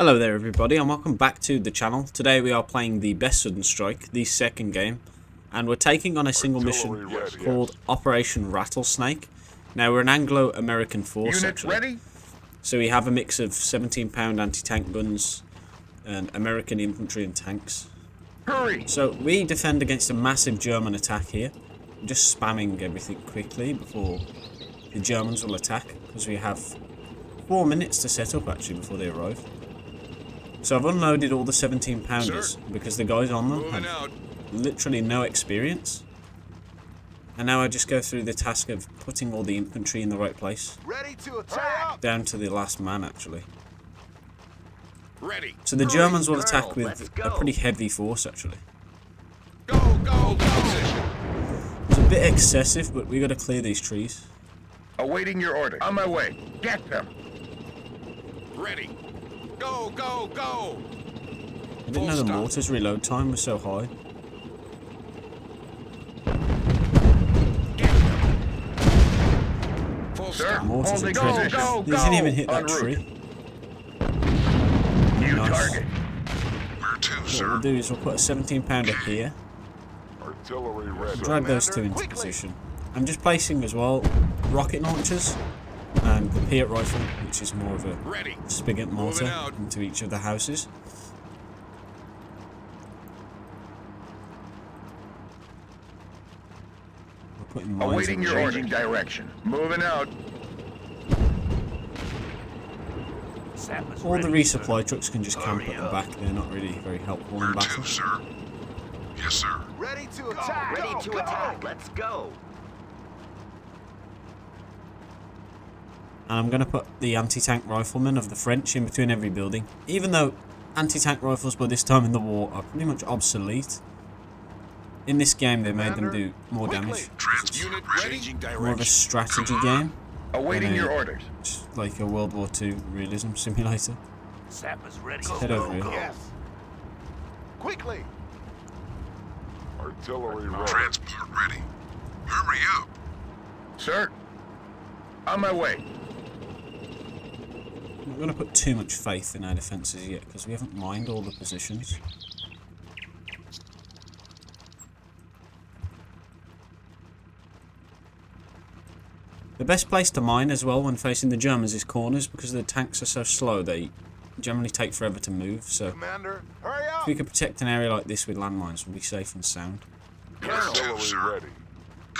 Hello there everybody and welcome back to the channel. Today we are playing the Best Sudden Strike, the second game, and we're taking on a single mission called Operation Rattlesnake. Now we're an Anglo-American force actually. ready? So we have a mix of 17 pound anti-tank guns and American infantry and tanks. Hurry! So we defend against a massive German attack here. I'm just spamming everything quickly before the Germans will attack because we have four minutes to set up actually before they arrive. So I've unloaded all the 17 pounders because the guys on them Moving have out. literally no experience. And now I just go through the task of putting all the infantry in the right place. Ready to attack! Down to the last man actually. Ready. So the Germans will attack with a pretty heavy force actually. Go, go, go. It's a bit excessive but we got to clear these trees. Awaiting your order. On my way. Get them. Ready. Go, go, go. I didn't know the Full stop. mortar's reload time was so high. Sir. stop. Mortars are Holding dreadful. position. Go, He didn't even hit that tree. New Nice. target. Where to, What sir? we'll do is we'll put a 17 pounder here, Artillery ready. drag those two into Quickly. position. I'm just placing as well rocket launchers and the Piat rifle, which is more of a Ready. spigot mortar Moving into each of the houses. We're putting mines Awaiting in your the order. direction. Moving out. All the resupply trucks can just camp at the back. They're not really very helpful in Where battle. to, sir? Yes, sir. Ready to attack! Ready Go, to go. attack. Let's go. And I'm going to put the anti-tank riflemen of the French in between every building. Even though anti-tank rifles by this time in the war are pretty much obsolete. In this game they made them do more damage. Transport Unit ready. ready. More of a strategy game. Awaiting your orders. Like a World War II realism simulator. Sappers ready. Head over here. Yes. Quickly! Artillery ready. Transport ready. Hurry up. Sir. On my way. I'm not going to put too much faith in our defences yet because we haven't mined all the positions. The best place to mine as well when facing the Germans is corners because the tanks are so slow they generally take forever to move so Commander, hurry if we could protect an area like this with landmines we'll be safe and sound. Where to, Artillery ready.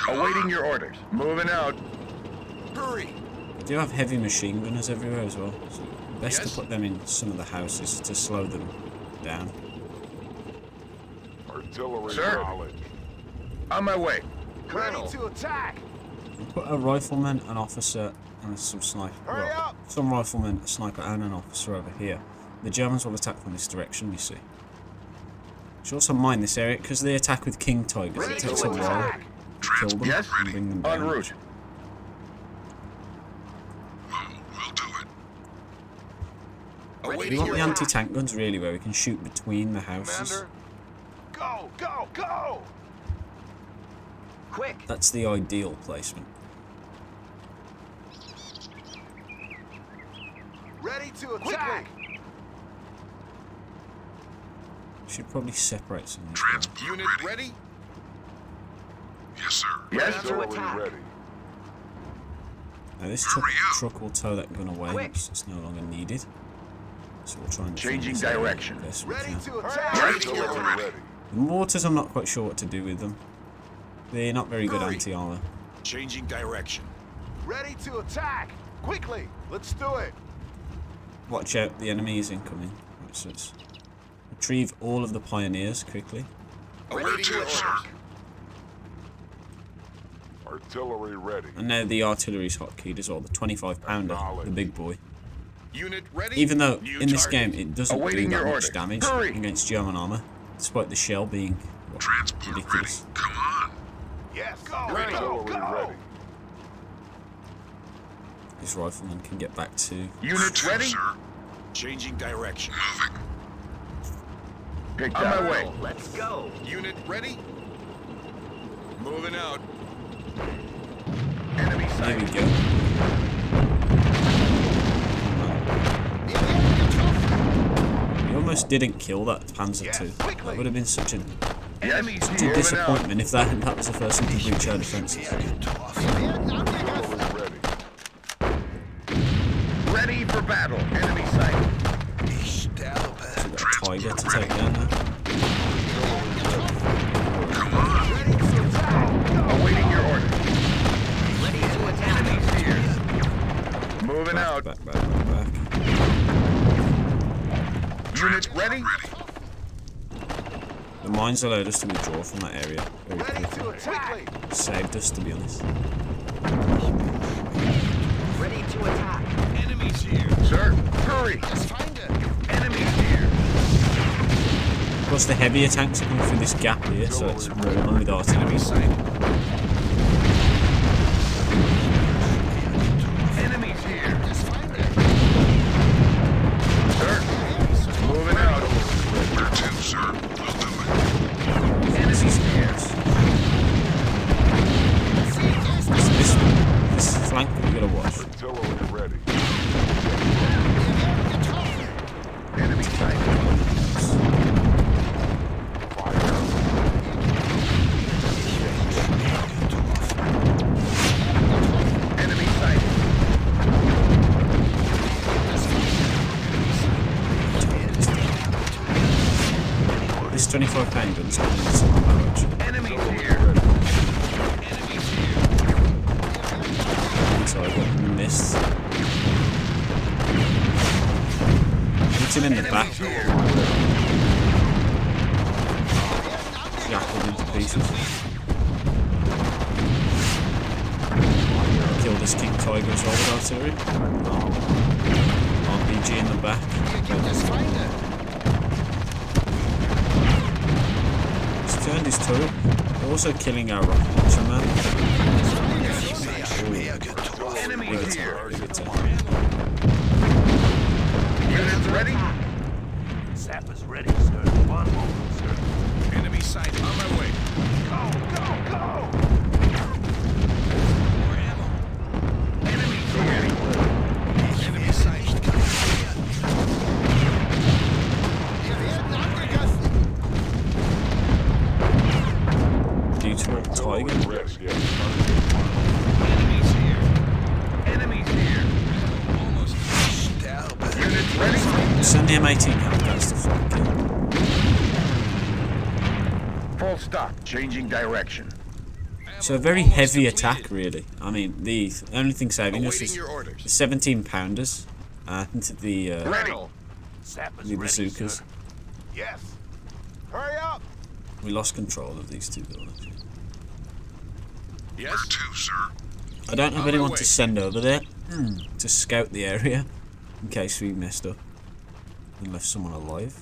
Awaiting your orders. Moving out. Hurry! We do have heavy machine gunners everywhere as well so best Yes. to put them in some of the houses to slow them down. Artillery Sir. knowledge. On my way. Ready to attack! Put a rifleman, an officer, and some sniper. Hurry well, up! Some riflemen, a sniper, and an officer over here. The Germans will attack from this direction, you see. Should also mine this area because they attack with king tigers. Ready It to takes a while to kill them Yes. and bring them down. En down. route. We'll, we'll do it. We want the anti-tank guns really where we can shoot between the houses. Commander, go, go, go! Quick. That's the ideal placement. Ready to attack! Should probably separate some of these. Transport Unit ready. ready. Yes, sir. Yes. Artillery attack. ready. Now this truck, truck will tow that gun away Quick. once it's no longer needed. So we'll try and Changing direction. as Ready to attack! Transport Artillery ready. ready. The mortars, I'm not quite sure what to do with them. They're not very good anti-armor. Changing direction. Ready to attack! Quickly! Let's do it! Watch out, the enemy is incoming. Right, so it's retrieve all of the pioneers quickly. Where Awaiting your to, sir? orders. Artillery ready. And now the artillery's hotkeyed as well, the 25 pounder, the big boy. Unit ready. Even though New in this target. game it doesn't Awaiting do that much order. damage Hurry. against German armor, despite the shell being what, Transport ready. ridiculous. Come on. Yes, go, Ready. go, go! ready. His riflemen can get back to Where Unit ready. sir? Changing direction. Moving. Picked On my way. Let's go. Unit ready. Moving out. There Enemy we sighted. Go. almost didn't kill that Panzer Yes, II. That would have been such an such a disappointment if that that was the first thing to breach our defences. Ready for battle. Enemy sight. We've got a Tiger to take down now. Awaiting your order. Ready to attack. Enemies here. Moving out. Back, back, back, back. Unit ready. The mines allowed us to withdraw from that area very quickly. Saved us, to be honest. Ready to attack. Enemies here. Sir, hurry. Enemies here. Of course, the heavier tanks are coming through this gap here, so it's more than with artillery. Flank we gotta watch. This 25 pound also killing our rocket launcher man. Big Enemies here. attack, big. Units ready. Sappers ready, Changing direction. So a very heavy attack, really. I mean, the only thing saving us is the 17 pounders and the uh, Ready. Sappers the bazookas. sir. Yes. Hurry up. We lost control of these two buildings. Where to, sir? I don't have anyone to send over there to scout the area in case we messed up and left someone alive.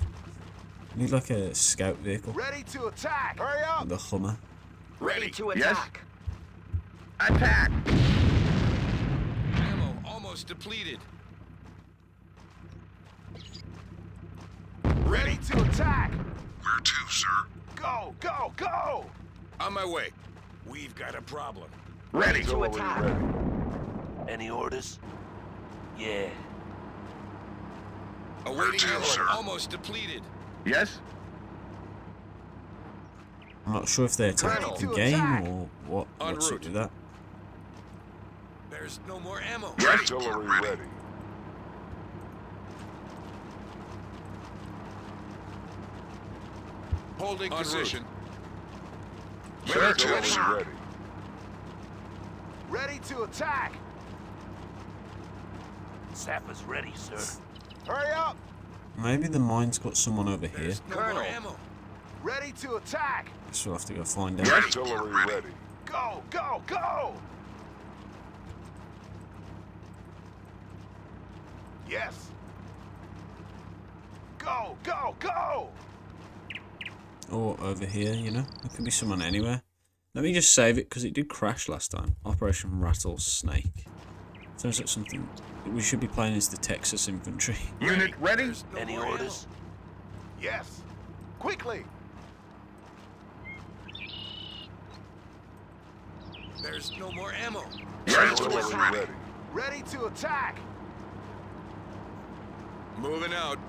We need like a scout vehicle, Ready to attack. Hurry up. the Hummer. Ready to Yes. attack. Attack. Ammo almost depleted. Ready to attack. Where to, sir? Go, go, go. On my way. We've got a problem. Ready. To attack. ready. Any orders? Yeah. Awaiting to, your sir? Almost depleted. Yes. I'm not sure if they attacked Ready the game attack. or what. En What's up route. with that? There's no more ammo. Yes. Artillery Ready. ready. Holding En position. Sir. Where to, Artillery ready. Ready to attack. Sappers ready, sir. Hurry up. Maybe the mine's got someone over here. Colonel. ammo. Ready to attack. Guess we'll have to go find out. Yes. Artillery ready. Go, go, go. Yes. Go, go, go. Or over here, you know? There could be someone anywhere. Let me just save it because it did crash last time. Operation Rattlesnake. Sounds like something we should be playing as the Texas Infantry. Unit ready? Any orders? Yes. Quickly. There's no more ammo. Transport ready. ready. Ready to attack. Moving out.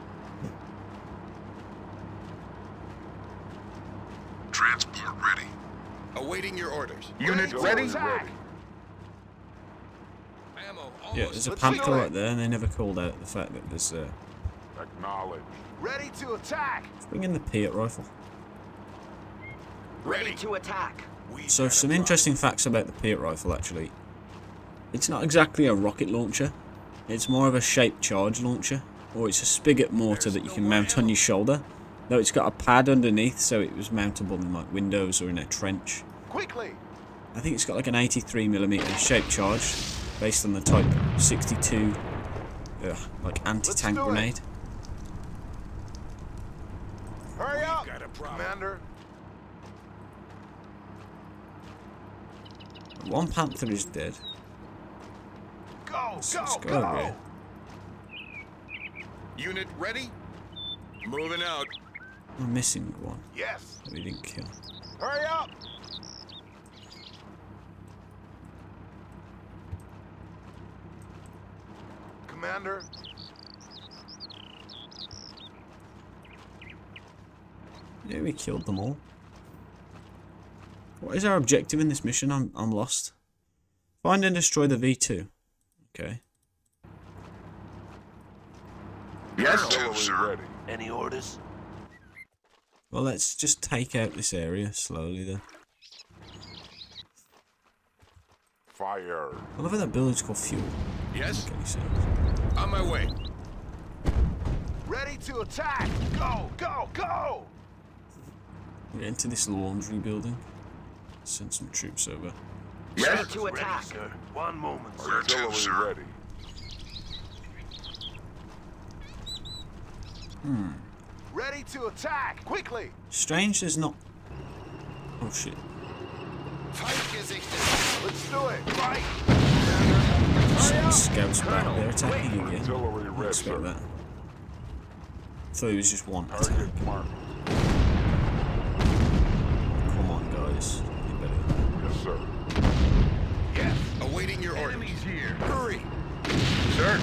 Transport ready. Awaiting your orders. Unit ready? ready. Ammo Yeah, there's a panther do right there, and they never called out the fact that there's. Uh, Acknowledge. Ready to attack! let's bring in the Piat rifle. ready. to attack. So some interesting facts about the Piat rifle actually. It's not exactly a rocket launcher. It's more of a shaped charge launcher, or it's a spigot mortar that you can mount on your shoulder. Though it's got a pad underneath, so it was mountable in like windows or in a trench. Quickly! I think it's got like an 83mm shaped charge, based on the Type 62, ugh, like anti-tank grenade. Hurry up! got a. Commander! One panther is dead. Go! Let's, go! let's go go! Unit ready? Moving out. We're missing one Yes! that we didn't kill. Hurry up! Commander, Yeah, we killed them all. What is our objective in this mission? I'm I'm lost. Find and destroy the V2. Okay. Yes? Affirmative, sir. Any orders? Well, let's just take out this area slowly then. Fire. I love how that building's called fuel. Yes? Make any sense. On my way. ready to attack! Go! Go! Go! We enter this laundry building. Send some troops over. Yes? to Ready, attack. sir. One moment, sir. Affirmative, sir. ready. Hmm. Ready to attack! Quickly! Strange there's not... Oh shit. Feindgesichtet. Let's do it! Right! Some scouts back there attacking again. Artillery Didn't expect that. Thought it was just one attack. Come on guys. You better... Yes, sir. Yes. Awaiting your orders. Enemies here. Hurry. Sir?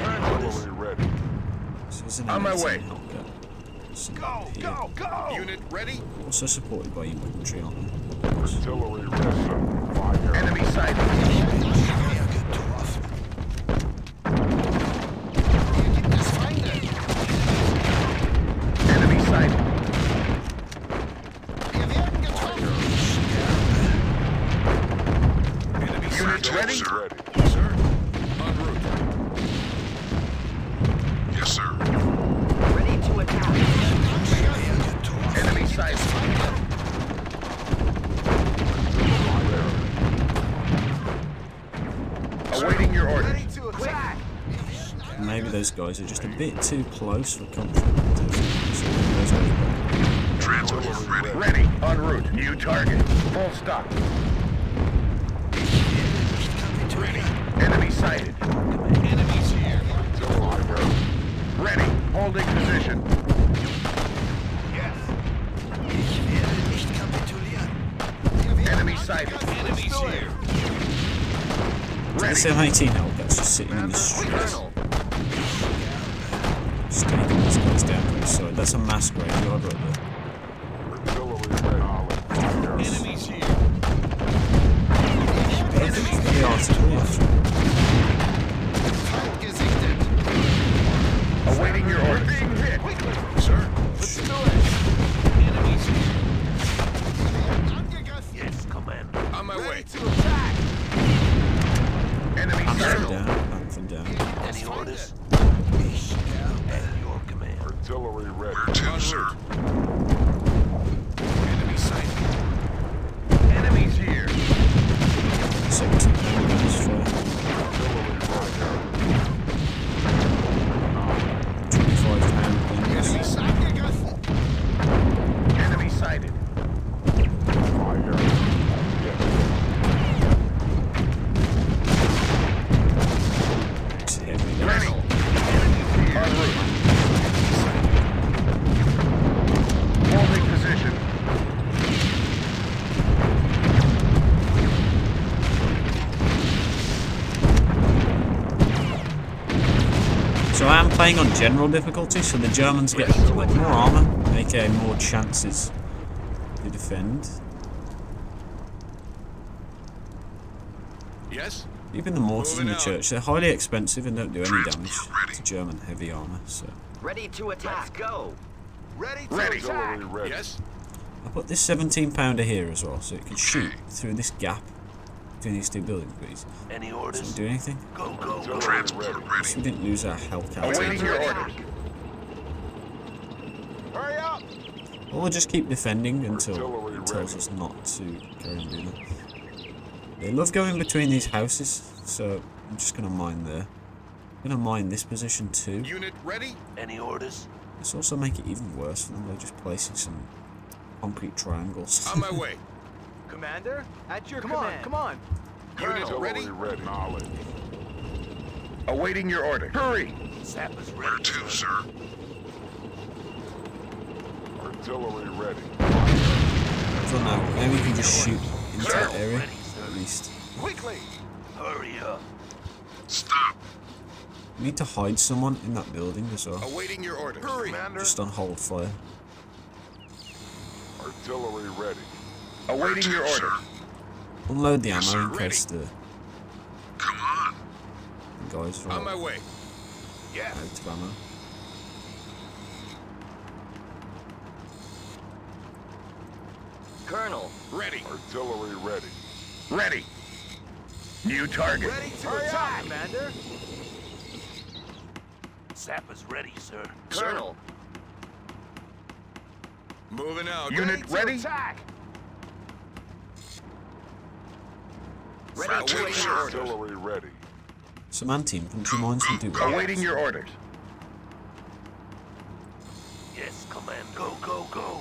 Artillery ready. So there's an On my M18 way. Hellcat. Go! here. Go! Go! Unit ready? Also supported by infantry on them. Artillery ready. Fire. Enemy sighted. Guys are just a bit too close for comfort. So those guys are- Transport ready. Ready. En route. New target. Full stop. Ready. Enemy sighted. Enemies here. Fire. Ready. Holding position. Yes! Enemy sighted. Enemies here. So this M18 Hellcat's just sitting in the street. Side. That's playing on general difficulty, so the Germans get more armor, aka more chances to defend. Yes? Even the mortars in the church, they're highly expensive and don't do any damage to German heavy armor, so... Ready to attack. go. Ready to Ready. attack. Ready. Yes? I put this 17 pounder here as well, so it can shoot through this gap between these two please. Any Doesn't do anything. Go, go, go. Transport ready. We didn't lose our Hellcat. Awaiting your orders. Hurry up. Or we'll just keep defending until Artillery it tells ready. us not to go and do that. They love going between these houses, so I'm just gonna mine there. I'm gonna mine this position too. Unit ready? Any orders? Let's also make it even worse for them by just placing some concrete triangles. On my way. Commander, at your come command. Come on, Unit Artillery ready? ready. Knowledge. Awaiting your order. Hurry. Sappers Where ready, to, sir. sir? Artillery ready. So now, maybe we can just shoot into that area Ready, at least. quickly. Hurry up. Stop. We need to hide someone in that building as well. Awaiting your orders. Hurry. Commander. Just on hold fire. Artillery ready. Awaiting your order. to, orders. Unload the Yes, ammo and press the Come on. guys are On my way. Yeah. out of ammo. Colonel. Ready. Artillery ready. Ready. New target. Ready to attack, Commander. Sappers ready, sir. Colonel. Moving out. Unit to ready. Attack. Ready Awaiting to your attack. orders. Artillery ready. Some anti-infantry mines will do well. Awaiting your orders. Yes, command. Go, go, go.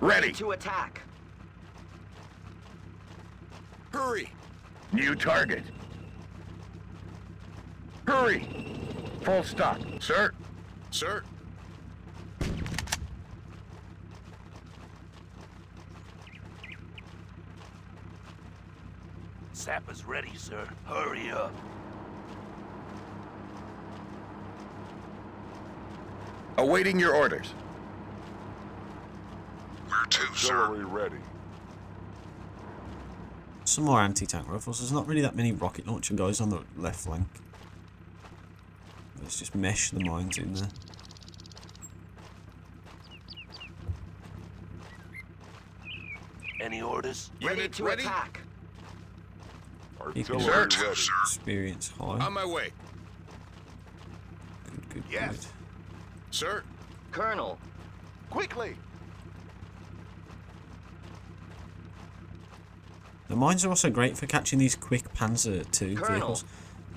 Ready. to attack. Hurry. New target. Hurry. Full stop. Sir. Sir. Sappers ready, sir. Hurry up. Awaiting your orders. Where to, sir? Artillery ready. Some more anti-tank rifles. There's not really that many rocket launcher guys on the left flank. Let's just mesh the mines in there. Any orders? Ready Unit to ready? attack. Keeping Artillery Where sir? experience high. On my way. Good, good, Yes. good. Sir. Colonel. Quickly. The mines are also great for catching these quick Panzer II Colonel. vehicles.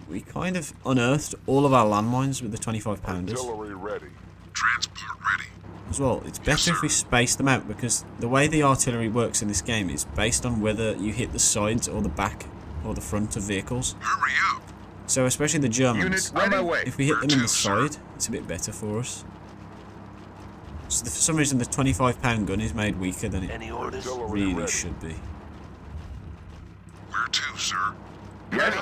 We kind of unearthed all of our landmines with the 25 pounders Artillery ready. Transport ready. as well. It's better if we space them out because the way the artillery works in this game is based on whether you hit the sides or the back or the front of vehicles. Hurry up. So especially the Germans, Unit on my way. if we hit them in the Where to, sir? side, it's a bit better for us. So the, for some reason the 25 pound gun is made weaker than it Any orders? Really should be. Where to, sir? Ready.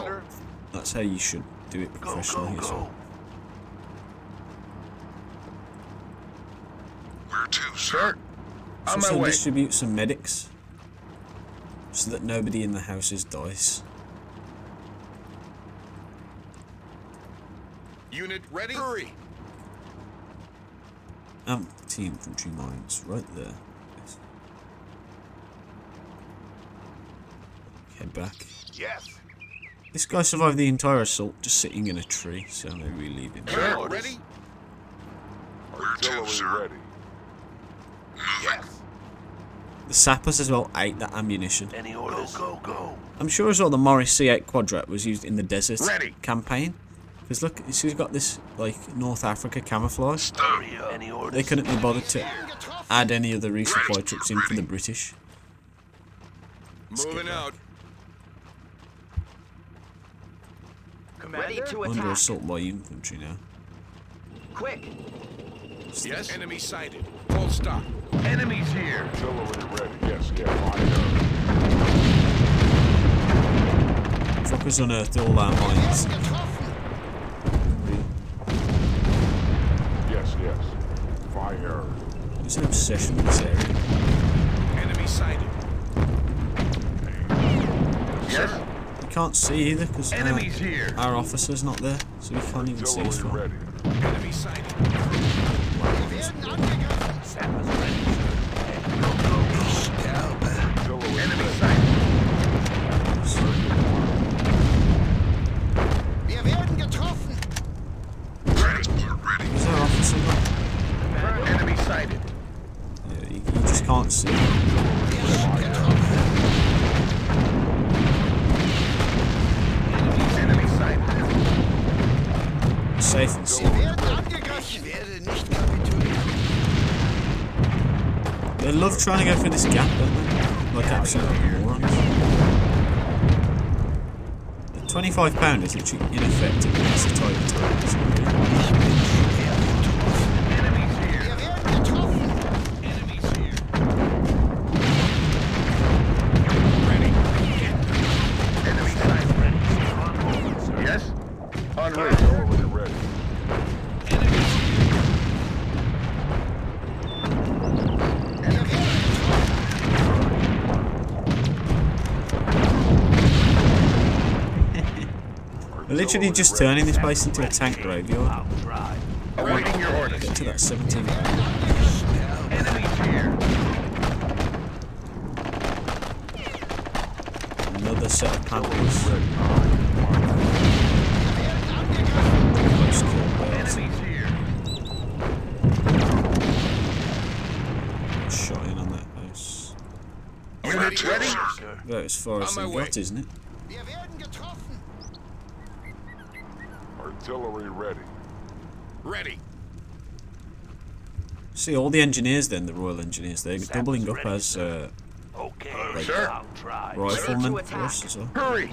That's how you should do it Go, professionally go, as go. well. Where to, sir? Sir. So On my also distribute some medics so that nobody in the house is dice. Unit ready. Hurry. Um, Anti-infantry mines right there. Yes. Head back. Yes. This guy survived the entire assault just sitting in a tree, so maybe we leave him. Sir. Ready. Where to, Artillery ready. Yes. The sappers as well ate that ammunition. Any orders? Go, go, go. I'm sure as well the Morris C8 Quadrat was used in the desert Ready. campaign. Because look, she's got this like North Africa camouflage. Hurry. Any orders? They couldn't be bothered to add any other the resupply trucks in for the British. Moving out. Ready to Under attack. assault by infantry now. Quick. Yes. Enemy sighted. Full stop. Enemies here! Artillery ready. Yes, get lined up. Unearthed all our mines. Yes, yes. Fire. There's an obsession with this area. Enemy sighted. Yes? Can't see either because our, our officer's not there, so we can't even see. Enemy sighted. Wow. They love trying to go for this gap, don't they? Like absolute morons. The 25 pound is literally ineffective against the type attack. We're literally just turning this place into a tank graveyard. I'll try. Awaiting your orders. Get to that 17 pound. Enemies here. Another set of panels. angegriffen. Close kill birds. Enemies here. Shot in on that house. Unit ready? Sir. About as far as they got, isn't it? Artillery ready. Ready. See, all the engineers then, the Royal Engineers, they're doubling up as uh, Okay, Sir? I'll riflemen Ready to for us as well. Hurry.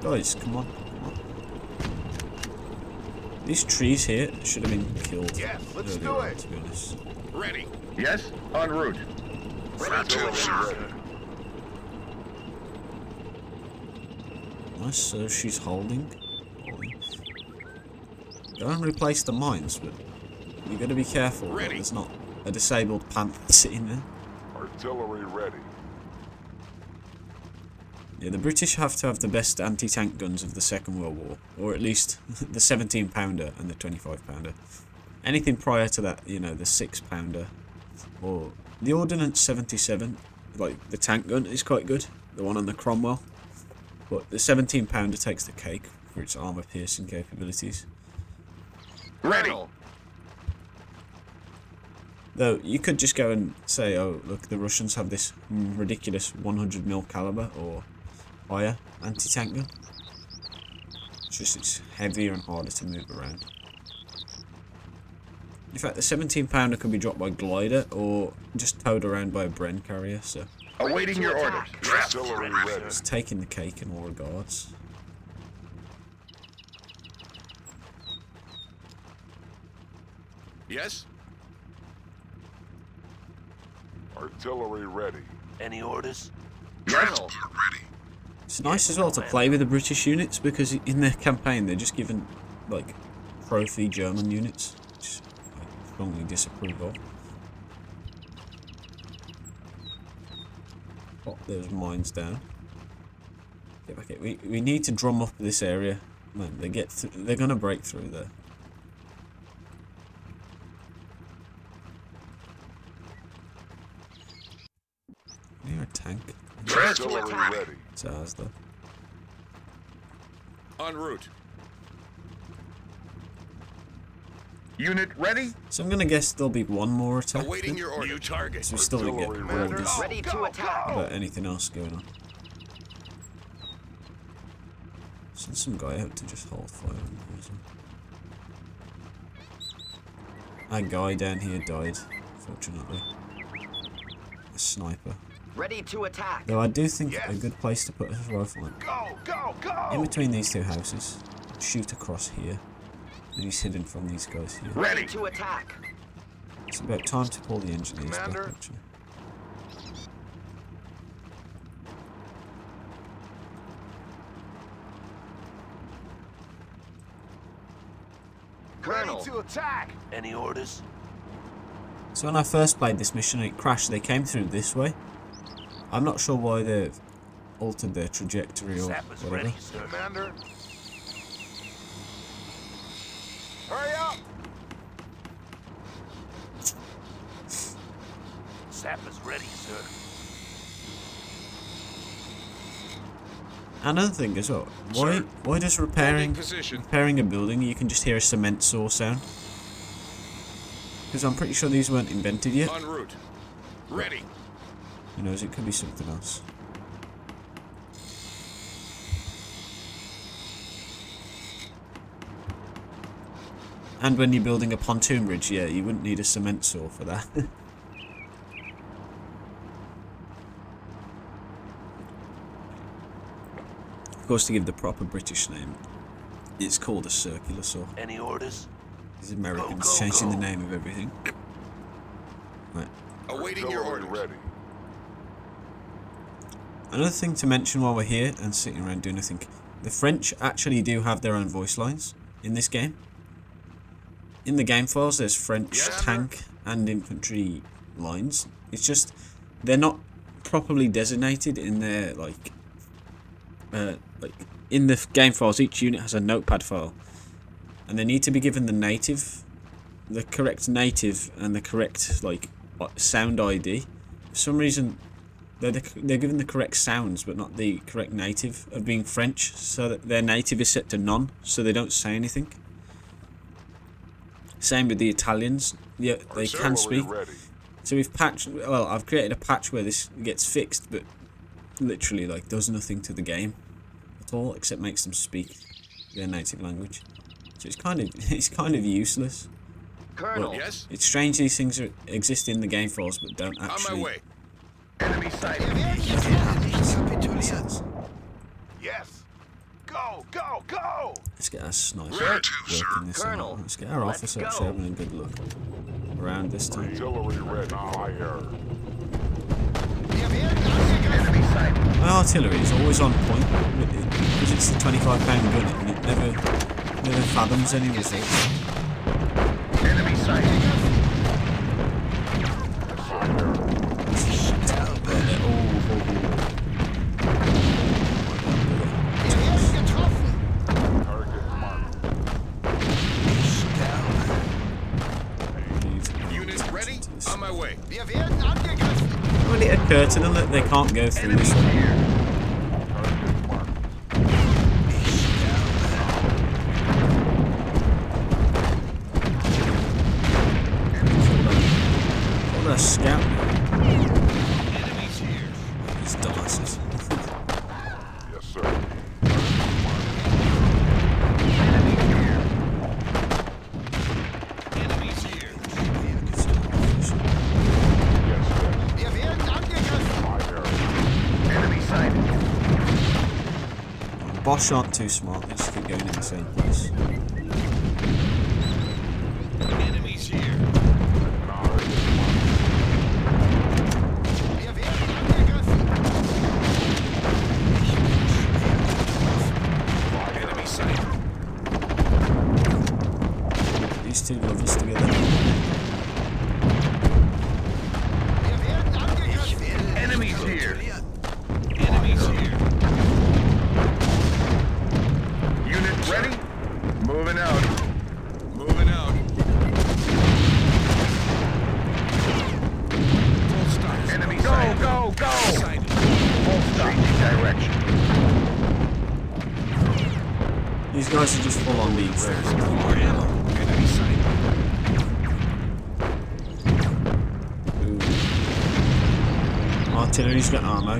Guys, come on. come on. These trees here should have been killed. Yes, let's earlier do on, it. To be honest. Ready. Yes? En route. Artillery ready. Nice, so she's holding. holding. Go and replace the mines, but you got to be careful Ready. there's not a disabled panther sitting there. Artillery ready. Yeah, the British have to have the best anti-tank guns of the Second World War, or at least the 17 pounder and the 25 pounder. Anything prior to that, you know, the 6 pounder or the Ordnance 77, like the tank gun is quite good, the one on the Cromwell. But the 17 pounder takes the cake for its armor piercing capabilities. Ready. Though you could just go and say, oh, look, the Russians have this mm, ridiculous 100 mil caliber or higher anti-tank gun. It's just it's heavier and harder to move around. In fact, the 17 pounder could be dropped by glider or just towed around by a Bren carrier, so Awaiting your orders. Artillery ready. it's taking the cake in all regards. Yes? Artillery ready. Any orders? Colonel. ready. It's nice as well to play with the British units because in their campaign they're just given like trophy German units, which I strongly disapprove of. Pop those mines down. Get back in. We we need to drum up this area. Man, they get th they're gonna break through there. Near a tank. Artillery ready. It's ours though. En route. Unit ready? So I'm gonna guess there'll be one more attack. Awaiting your order. New target. So we still didn't get Artillery ready. orders Ready to attack. about anything else going on. Send some guy out to just hold fire. on the prison. That guy down here died, fortunately. A sniper. Ready to attack. Though I do think a good place to put a rifleman. Go, go, In between these two houses. Shoot across here. And he's hidden from these guys here. Ready to attack. It's about time to pull the engineers back, Commander? actually. Colonel. Ready to attack! Any orders? So when I first played this mission and it crashed, they came through this way. I'm not sure why they've altered their trajectory or Sappers whatever. ready, sir. Commander. Hurry up! Sappers ready, sir. Another thing as well, why Sir. why does repairing repairing a building you can just hear a cement saw sound? Because I'm pretty sure these weren't invented yet. En route. Ready. Who knows? It could be something else. And when you're building a pontoon bridge, yeah, you wouldn't need a cement saw for that. of course, to give the proper British name, it's called a circular saw. Any orders? These Americans go, changing the name of everything. Right. Awaiting your Artillery orders. ready. Another thing to mention while we're here and sitting around doing nothing, the French actually do have their own voice lines in this game. In the game files, there's French tank and infantry lines. It's just they're not properly designated in their like, uh, like in the game files. Each unit has a notepad file, and they need to be given the native, the correct native, and the correct like sound ID. For some reason, they're, the, they're given the correct sounds, but not the correct native of being French, so that their native is set to none, so they don't say anything. Same with the Italians. Yeah, they can speak. So we've patched. Well, I've created a patch where this gets fixed, but literally like does nothing to the game at all, except makes them speak their native language. So it's kind of it's kind of useless. Colonel. Yes. It's strange these things are, exist in the game files, but don't On actually. My. Enemy sighted. Wir werden getroffen. make sense. Yes. Go, go, go! Let's get our sniper Where to, working this Colonel, out. Let's get our let's officer go. actually having a good look around this time. Artillery ready. Fire. Wir werden angegriffen. Enemy sighted. My artillery is always on point because it's the 25 pound gun and it never never fathoms any results. Enemy sighted. Can't go through this one? Boche aren't too smart, just keep going in the same place.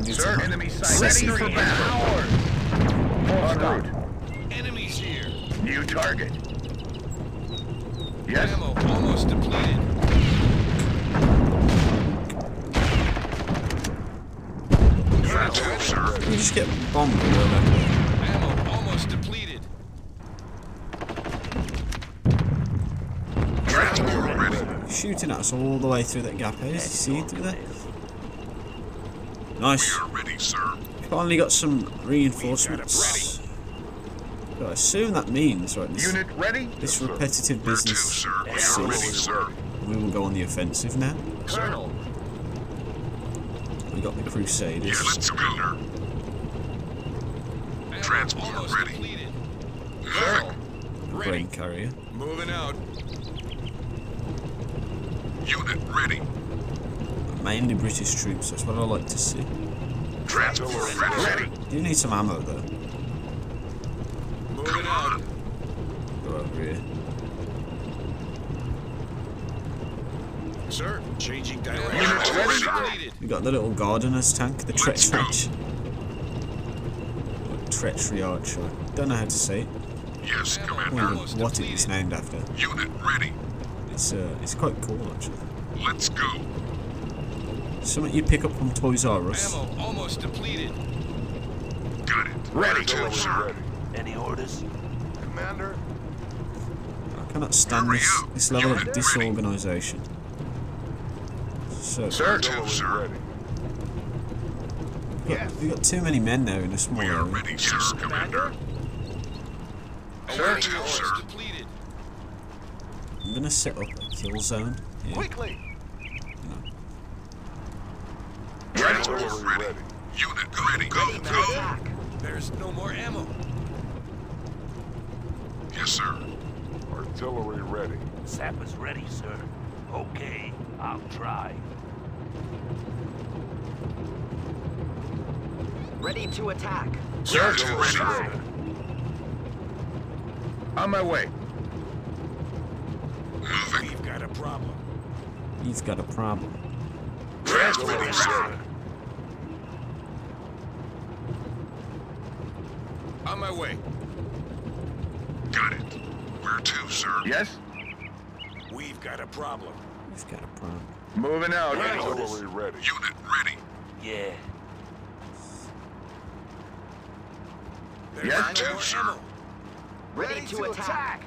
Artillery's got ammo due to Sir, that enemy sighted. Ready for ammo. battle. Full stop. Enemies here. New target. Yes. Ammo almost depleted. Unit 2, sir. You just get bombed or whatever. Ammo almost depleted. Ready. Shooting at us all the way through that gap. Eh? Hey, does he see it through there? Nice. Ready, sir. Finally got some reinforcements. So I assume that means, right, this, Unit ready. this Yes, repetitive to, business sir? We ready, sir. we will go on the offensive now. Colonel. We got the Crusaders. Yeah, let's go. Ammo Transport almost ready. depleted. Colonel. Grain carrier. Moving out. Unit ready. Mainly British troops, that's what I like to see. Transport ready. Ready. Do need some ammo though. Moving out. Go over here. Sir, changing direction. Units ready. Almost depleted. We got the little gardener's tank, the Let's go. Treachery Archer. Don't know how to say it. Yes, I Commander. what it is depleted. named after. Unit ready. It's uh, it's quite cool actually. Let's go. Something you pick up from Toys R Us. Ammo almost depleted. Got it. Ready. to, sir. Any orders? Commander, I cannot stand this, this level of disorganisation. So, Sir. To, sir. we got, we got too many men there in a small We are area. ready, sir, Commander. Awaiting to, sir. depleted. I'm gonna set up a kill zone. Here. quickly. Ready. ready. Unit ready. Go, Ready go. attack. There's no more ammo. Yes, sir. Artillery ready. Sapper's ready, sir. Okay, I'll try. Ready to attack. Sir. Unit ready. On my way. Moving. We've got a problem. You've got a problem. Transmitting, sir. On my way. Got it. Where to, sir? Yes. We've got a problem. You've got a problem. Moving out. Artillery ready. Unit ready. Yeah. There's Yes. no sir. ammo. Ready, to, attack.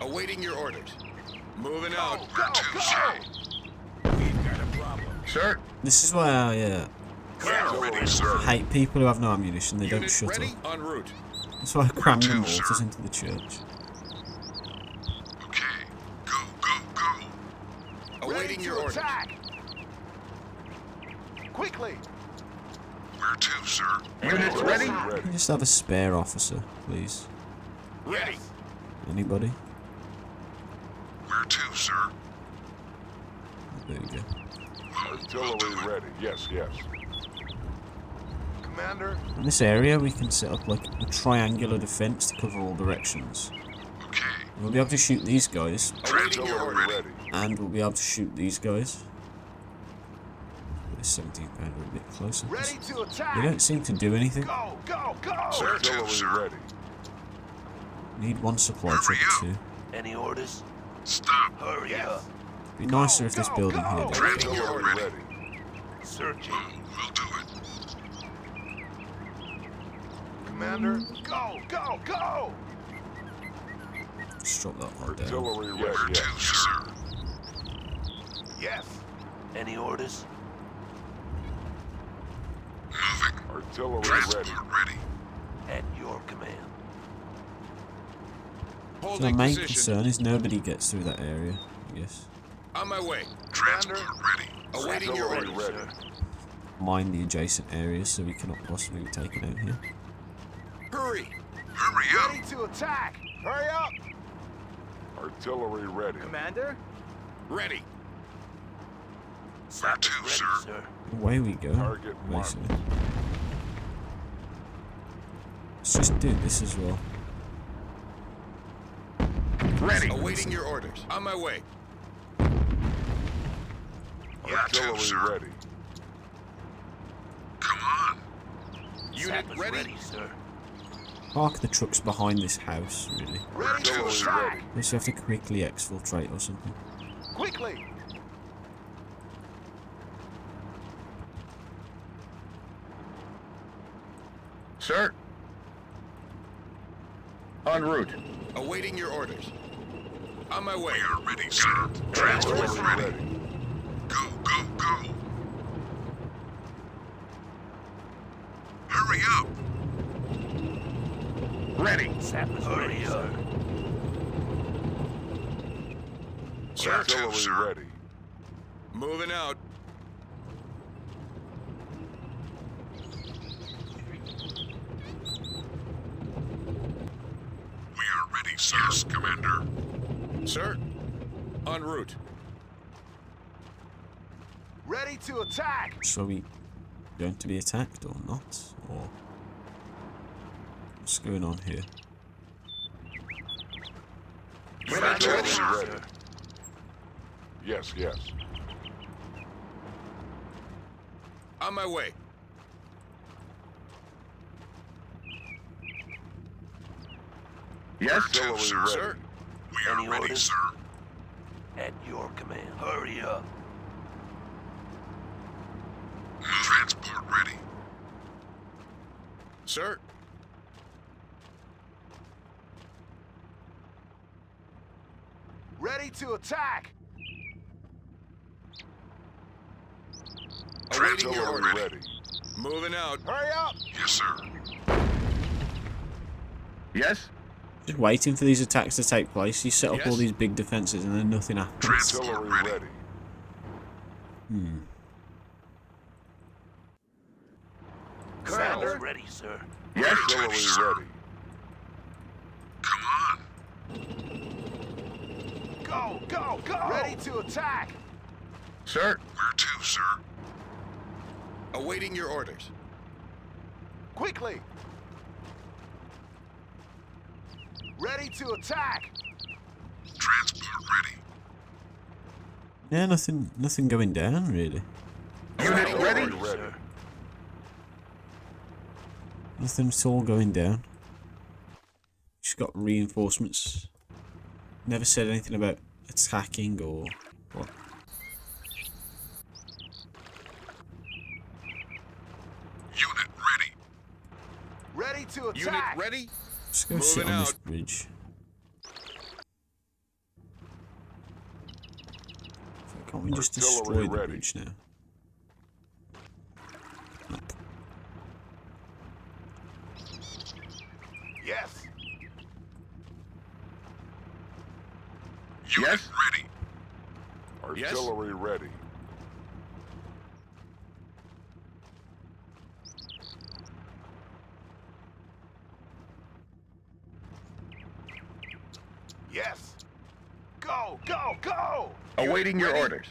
Awaiting your orders. Moving out. Where to, sir? We've got a problem. Sir. This is why I uh, Colonel ready, hate people who have no ammunition. They don't shut ready. up. En route. That's why I cram the mortars sir. into the church. Okay. Go, go, go. Awaiting your orders. attack. Quickly. Where to, sir? Units to ready. Can you just have a spare officer, please? Ready. Anybody? Where to, sir? There you go. Artillery ready. Yes, yes. Commander, In this area, we can set up like a triangular defense to cover all directions. Okay. We'll be able to shoot these guys, Awaiting your artillery and we'll be able to shoot these guys. This 17 pounder a bit closer. Ready to They attack. don't seem to do anything. Go, go, go. Where to, Artillery sir? ready. Need one supply Hurry truck up. too. Any orders? Stop. Hurry Yes. up. Be nicer if this Go, building go. here did. Awaiting your Artillery orders. ready. We'll do it. Commander, go, go, go. Just drop that one down. Artillery Where ready. to, Yes. sir? Yes. Any orders? Moving. Artillery ready. Transport ready. At your command. So the main concern is nobody gets through that area, I guess. On my way. Transport ready. Awaiting your Artillery orders. ready. Mine the adjacent areas so we cannot possibly be taken out here. Hurry. Hurry up! Ready to attack. Hurry up. Artillery ready. Commander? Ready. Where to, Ready, sir? sir. Away we go, Target marked. basically. Let's just do this as well. Ready. Awaiting your orders. On my way. Where to, Artillery sir? ready. Come on. Unit ready. ready, sir. Park the trucks behind this house, really. Ready to Artillery attack. Unless you have to quickly exfiltrate or something. Quickly. Sir. En route. Awaiting your orders. On my way. We are ready, sir. Transport Artillery ready. ready. Go, go, go. Hurry up. Ready. Ready, sir. Sir, Artillery sir. ready. moving out. We are ready, sir. Yes, Commander. Sir, en route. Ready to attack. So we going to be attacked or not? Or what's going on here? Ready to Artillery attack. ready. Yes, yes. On my way. Yes? Artillery Sir, ready. sir. We are ready, sir. At your command. Hurry up. Transport ready. Sir, Ready to attack. awaiting your Artillery orders. ready. Moving out. Hurry up. Yes, sir. Yes? Just waiting for these attacks to take place. You set up all these big defenses and then nothing happens. Transport Artillery ready. ready. Colonel's Commander. ready, sir. Yes? Artillery ready. Come on. Go, go, go. Ready to attack. Sir? Where to, sir? Awaiting your orders. Quickly. Ready to attack. Transport ready. Yeah, nothing, nothing going down really. Unit ready? Orders, ready. sir. Nothing at all going down. Just got reinforcements. Never said anything about attacking or what. Unit ready. Ready to Unit attack. ready? Let's go sit Moving on this out. bridge. Can't we just destroy the bridge now? Nope. Yes. Unit Yes? ready. Yes? Artillery ready. Yes. Go, go, go. Awaiting your ready? orders.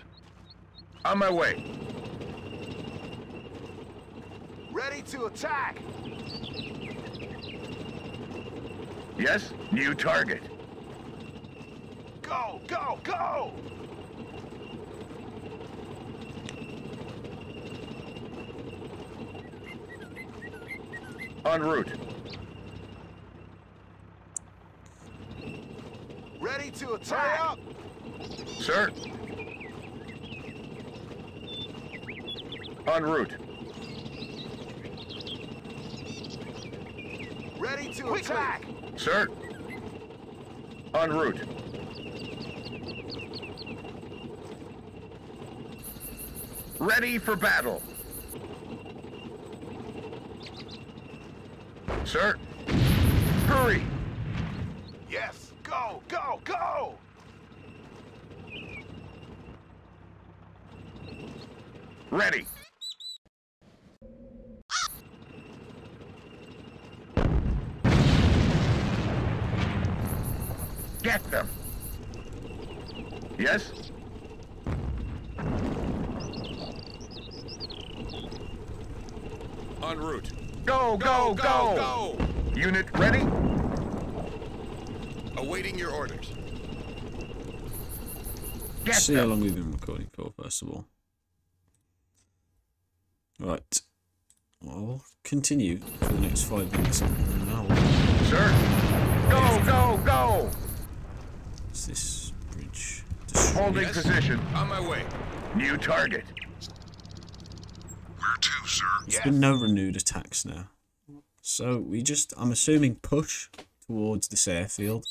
On my way. Ready to attack. Yes? New target. Go, go, go. En route. Ready to attack. Sir? En route. Ready to attack. Sir? En route. Ready for battle. Sir? Hurry! Yes. Go, go, go. Ready. Get them. Yes? En route. Go, go, go! go! Unit ready? Awaiting your orders. Get See how long we've been recording for, first of all. Right. I'll continue for the next five minutes. and Now, Sir? Go, go, go! what's this bridge? Destroy. Holding Yes? position. On my way. New target. Where to, sir? There's been no renewed attacks now. So we just, I'm assuming, push towards this airfield.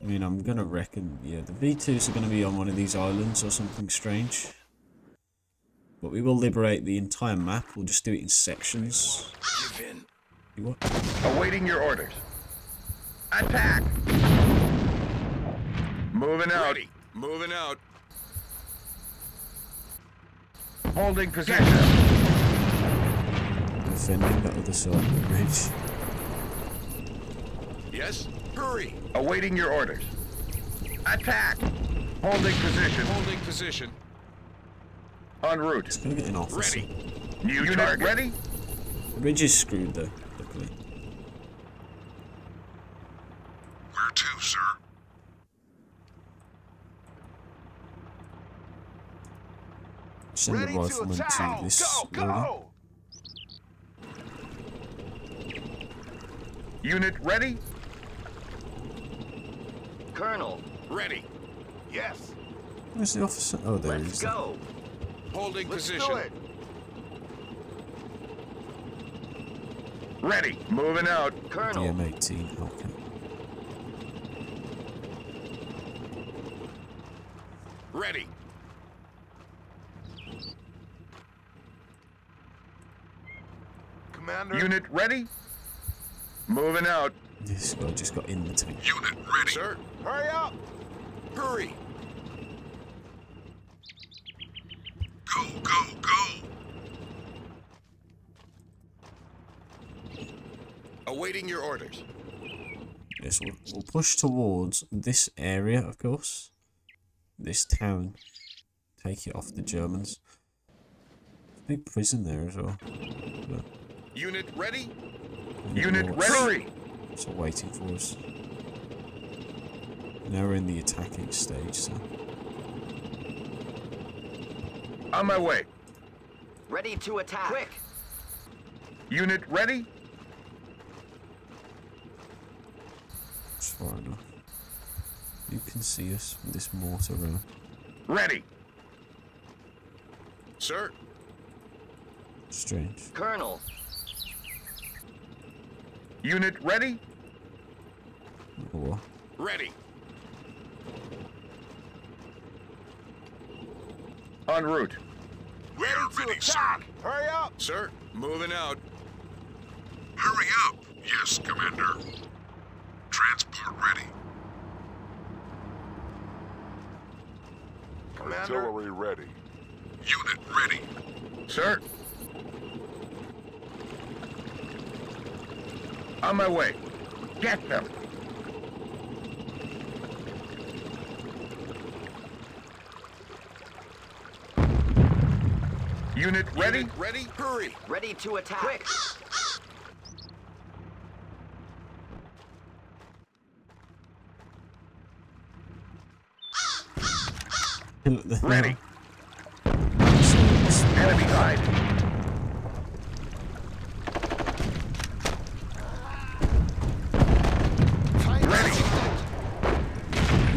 I mean, I'm gonna reckon, yeah, the V2s are gonna be on one of these islands or something strange. But we will liberate the entire map. We'll just do it in sections. Give in. You what? Awaiting your orders. Attack! Moving out. Ready. Moving out. Holding position. Defending the other side of the ridge. Yes? Hurry. Awaiting your orders. Attack. Holding position. Holding position. En route. It's gonna get an officer. Ready. New Unit ready? The ridge is screwed though, luckily. Where to, sir? Send Ready the to rifleman attack. to this Go, go! Unit ready? Colonel, Ready. Yes. Where's the officer? Oh, there he let's is. go. Holding Let's position. do it. Ready. Moving out. Colonel, DM18. Okay. Ready. Commander. Unit ready? Moving out. This guy just got in the tank. Unit ready. Sir, Hurry up. hurry. Go, go, go. Awaiting your orders. Yes, we'll, we'll push towards this area, of course. This town. Take it off the Germans. Big prison there as well. But Unit ready. I don't Unit know what's- ready. what's waiting for us. Now we're in the attacking stage, so On my way. ready to attack. Quick, Unit ready? it's far enough. You can see us with this mortar round. Ready. Sir, Strange. Colonel, Unit ready? Oh, ready. En route. We Ready are to ready, sir. attack. Hurry up. Sir, moving out. Hurry up. Yes, Commander. Transport ready. Commander. ready. Unit ready. Sir. On my way. Get them. Unit ready? Unit ready. Hurry. ready to attack. Quick, Ready. Enemy side. Feind Ready. gesichtet.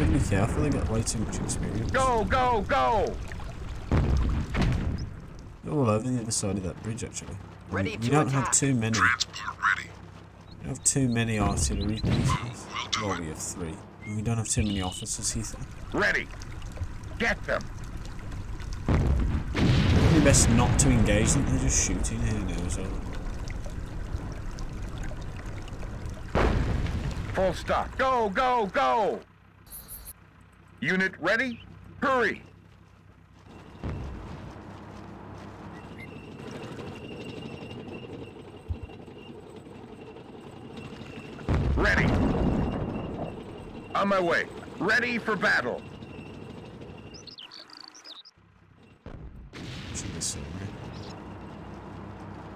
You gotta be got way too much experience. Go, go, go! They're all over the other side of that bridge, actually. Ready we, to we don't have too many. Transport ready. We don't have too many artillery pieces. We'll do Well, we have three. And we don't have too many officers either. Ready. Get them. Probably best not to engage them. They're just shooting here now, so Full stop. Go, go, go! Unit ready? Hurry! Ready. On my way. Ready for battle. to this.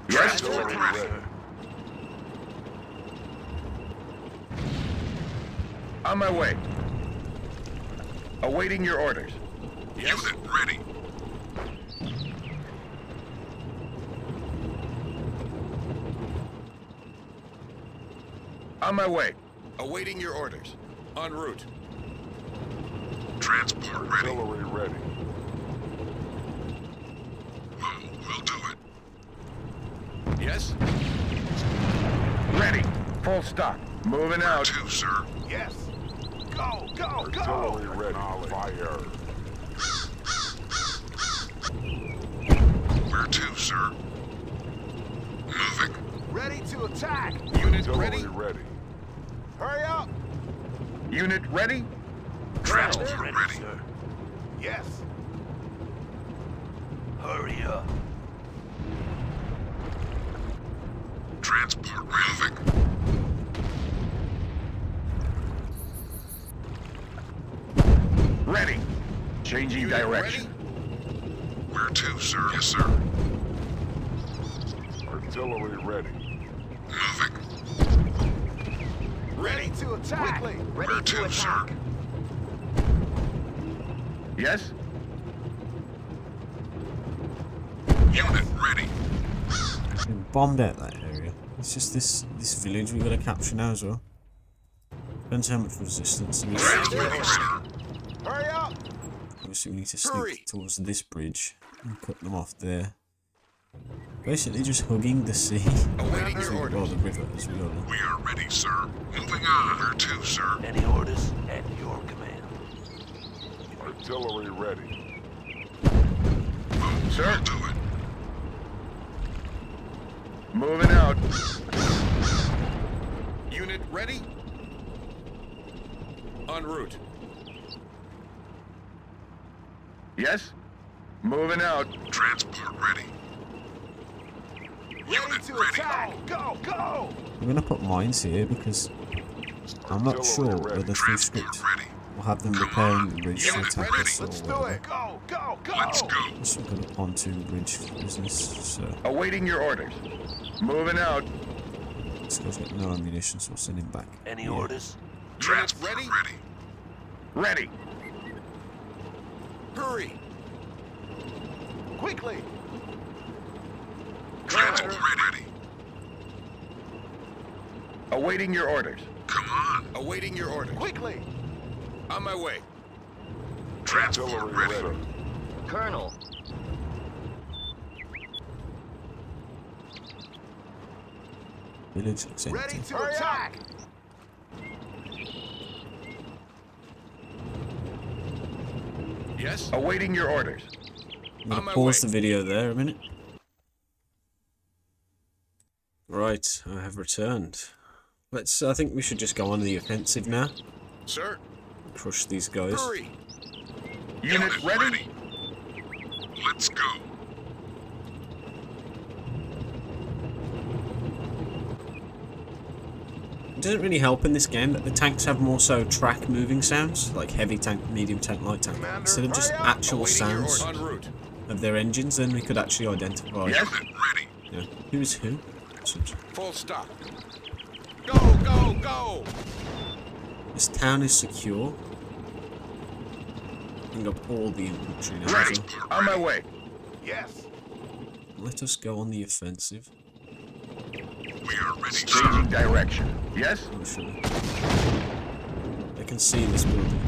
Yes, to attack. on my way. Awaiting your orders. Yes. Unit ready. On my way. Awaiting your orders. En route. Transport ready. ready. We'll, we'll do it. Yes. Ready. Full stop. Moving Where out. to, sir? Yes. Go, go, go. Fire. Where to, sir? Moving. Ready to attack. Unit ready. ready. Hurry up. Unit ready? Changing Unit direction. Where to, sir? Yes, sir. Artillery ready. Moving. Ready to attack. Quickly. Ready Where to to, sir? Yes? Unit ready. We bombed out that area. It's just this this village we gotta capture now as well. Depends how much resistance there is. Ready, sir. Hurry up. Obviously we need to Hurry. towards this bridge and cut them off there. Basically just hugging the sea. Awaiting your Well, orders. the river as we go. We are ready, sir. Moving on. Where to, sir? Any orders at your command. Artillery ready. Sir? Do it. Moving out. Unit ready? En route. Yes? Moving out. Transport ready. Ready Unit to ready. attack. Go, go. I'm gonna put mines here because I'm not sure Artillery ready. whether through Transport script ready. will have them repairing the bridge to Unit attack ready. us or Let's do whatever. it. Go, go, go. Let's go. Just some kind of pontoon bridge business, so Awaiting your orders. Moving out. this guy's got no ammunition, so we'll send him back. Any Yeah. orders? Transport ready? ready. Ready. Hurry. Quickly. Transport ready. Awaiting your orders. Come on. Awaiting your orders. Quickly. On my way. Transport ready. Colonel. Village looks Ready to attack. Yes? Awaiting your orders. I'm gonna my pause the video there a minute. Right, I have returned. Let's. I think we should just go on the offensive now. Sir? Crush these guys. Hurry. Unit ready. Let's go. Doesn't really help in this game that the tanks have more so track moving sounds, like heavy tank, medium tank, light tank, Commander, instead of just actual sounds orders. En route. of their engines. Then we could actually identify. Yes? Ready. Yeah, who is who. Full stop. Go, go, go! This town is secure. Bring up all the infantry now. Ready. On my way. Yes. Let us go on the offensive. We are ready, sir. Changing direction. Yes? I'm sure. They can see this building.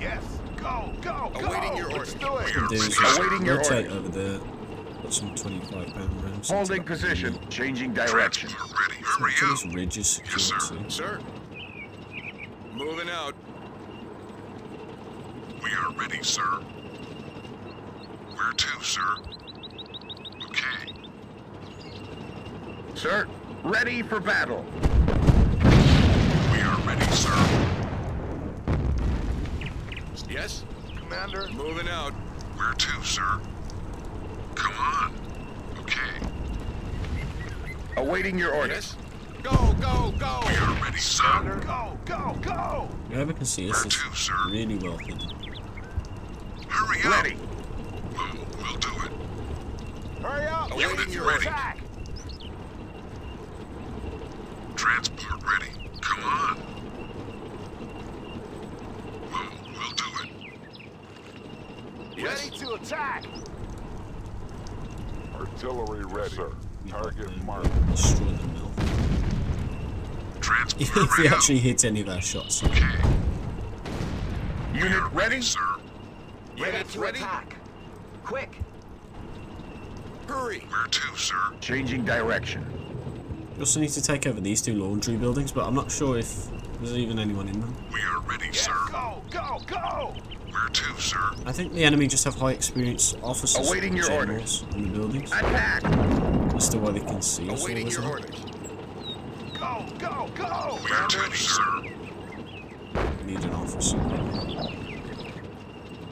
Yes. Go, go, go. Awaiting your orders. do it. We are ready. Awaiting your rotate orders. over there. Put some 25 pound rounds. Holding position. building. Changing direction. Transport ready. Hurry up. this ridge is secure Yes, sir. Sir? Moving out. We are ready, sir. Where to, sir? Okay. Sir, ready for battle. We are ready, sir. Yes? Commander. Moving out. Where to, sir? Come on. Okay. Awaiting your Yes? orders. Go, go, go! We are ready, sir. Go, go, go. Whoever can see us Where is to, sir? really well hidden. Hurry up. Ready. We'll, we'll do it. Hurry up. Awaiting Ready your to orders. attack. Transport ready. Come on. We'll, we'll do it. Yes? Ready to attack. Artillery ready. We Target can marked. Destroy the mill. If we hurry up. actually hit any of our shots. Okay. Unit are ready. sir. Ready Units to ready? attack. Quick. Hurry! Where to, sir? Changing direction. We also need to take over these two laundry buildings, but I'm not sure if there's even anyone in them. We are ready, Yes. sir. Go, go, go. Where to, sir? I think the enemy just have high experienced officers Awaiting or your generals in the buildings Attack. as to why they can see us all Awaiting the your time. orders. Go, go, go. We are ready, sir. Need an officer.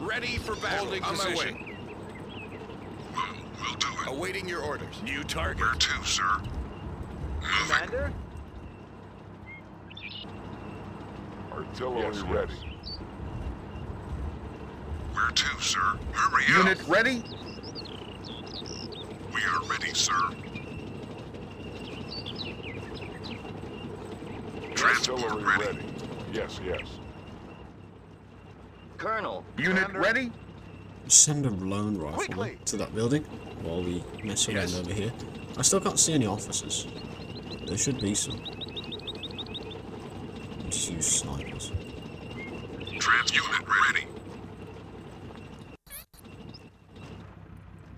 Ready for battle. Holding On my position. way. We'll, we'll do it. Awaiting your orders. New target. Where to, sir? Commander? Artillery ready. Where to, sir? Hurry Unit ready. We are ready, sir. Transport ready. Yes, yes. Colonel. Unit Commander? ready. Send a lone rifleman to that building while we mess around Yes. over here. I still can't see any officers. There should be some. Just use snipers. Trans unit ready.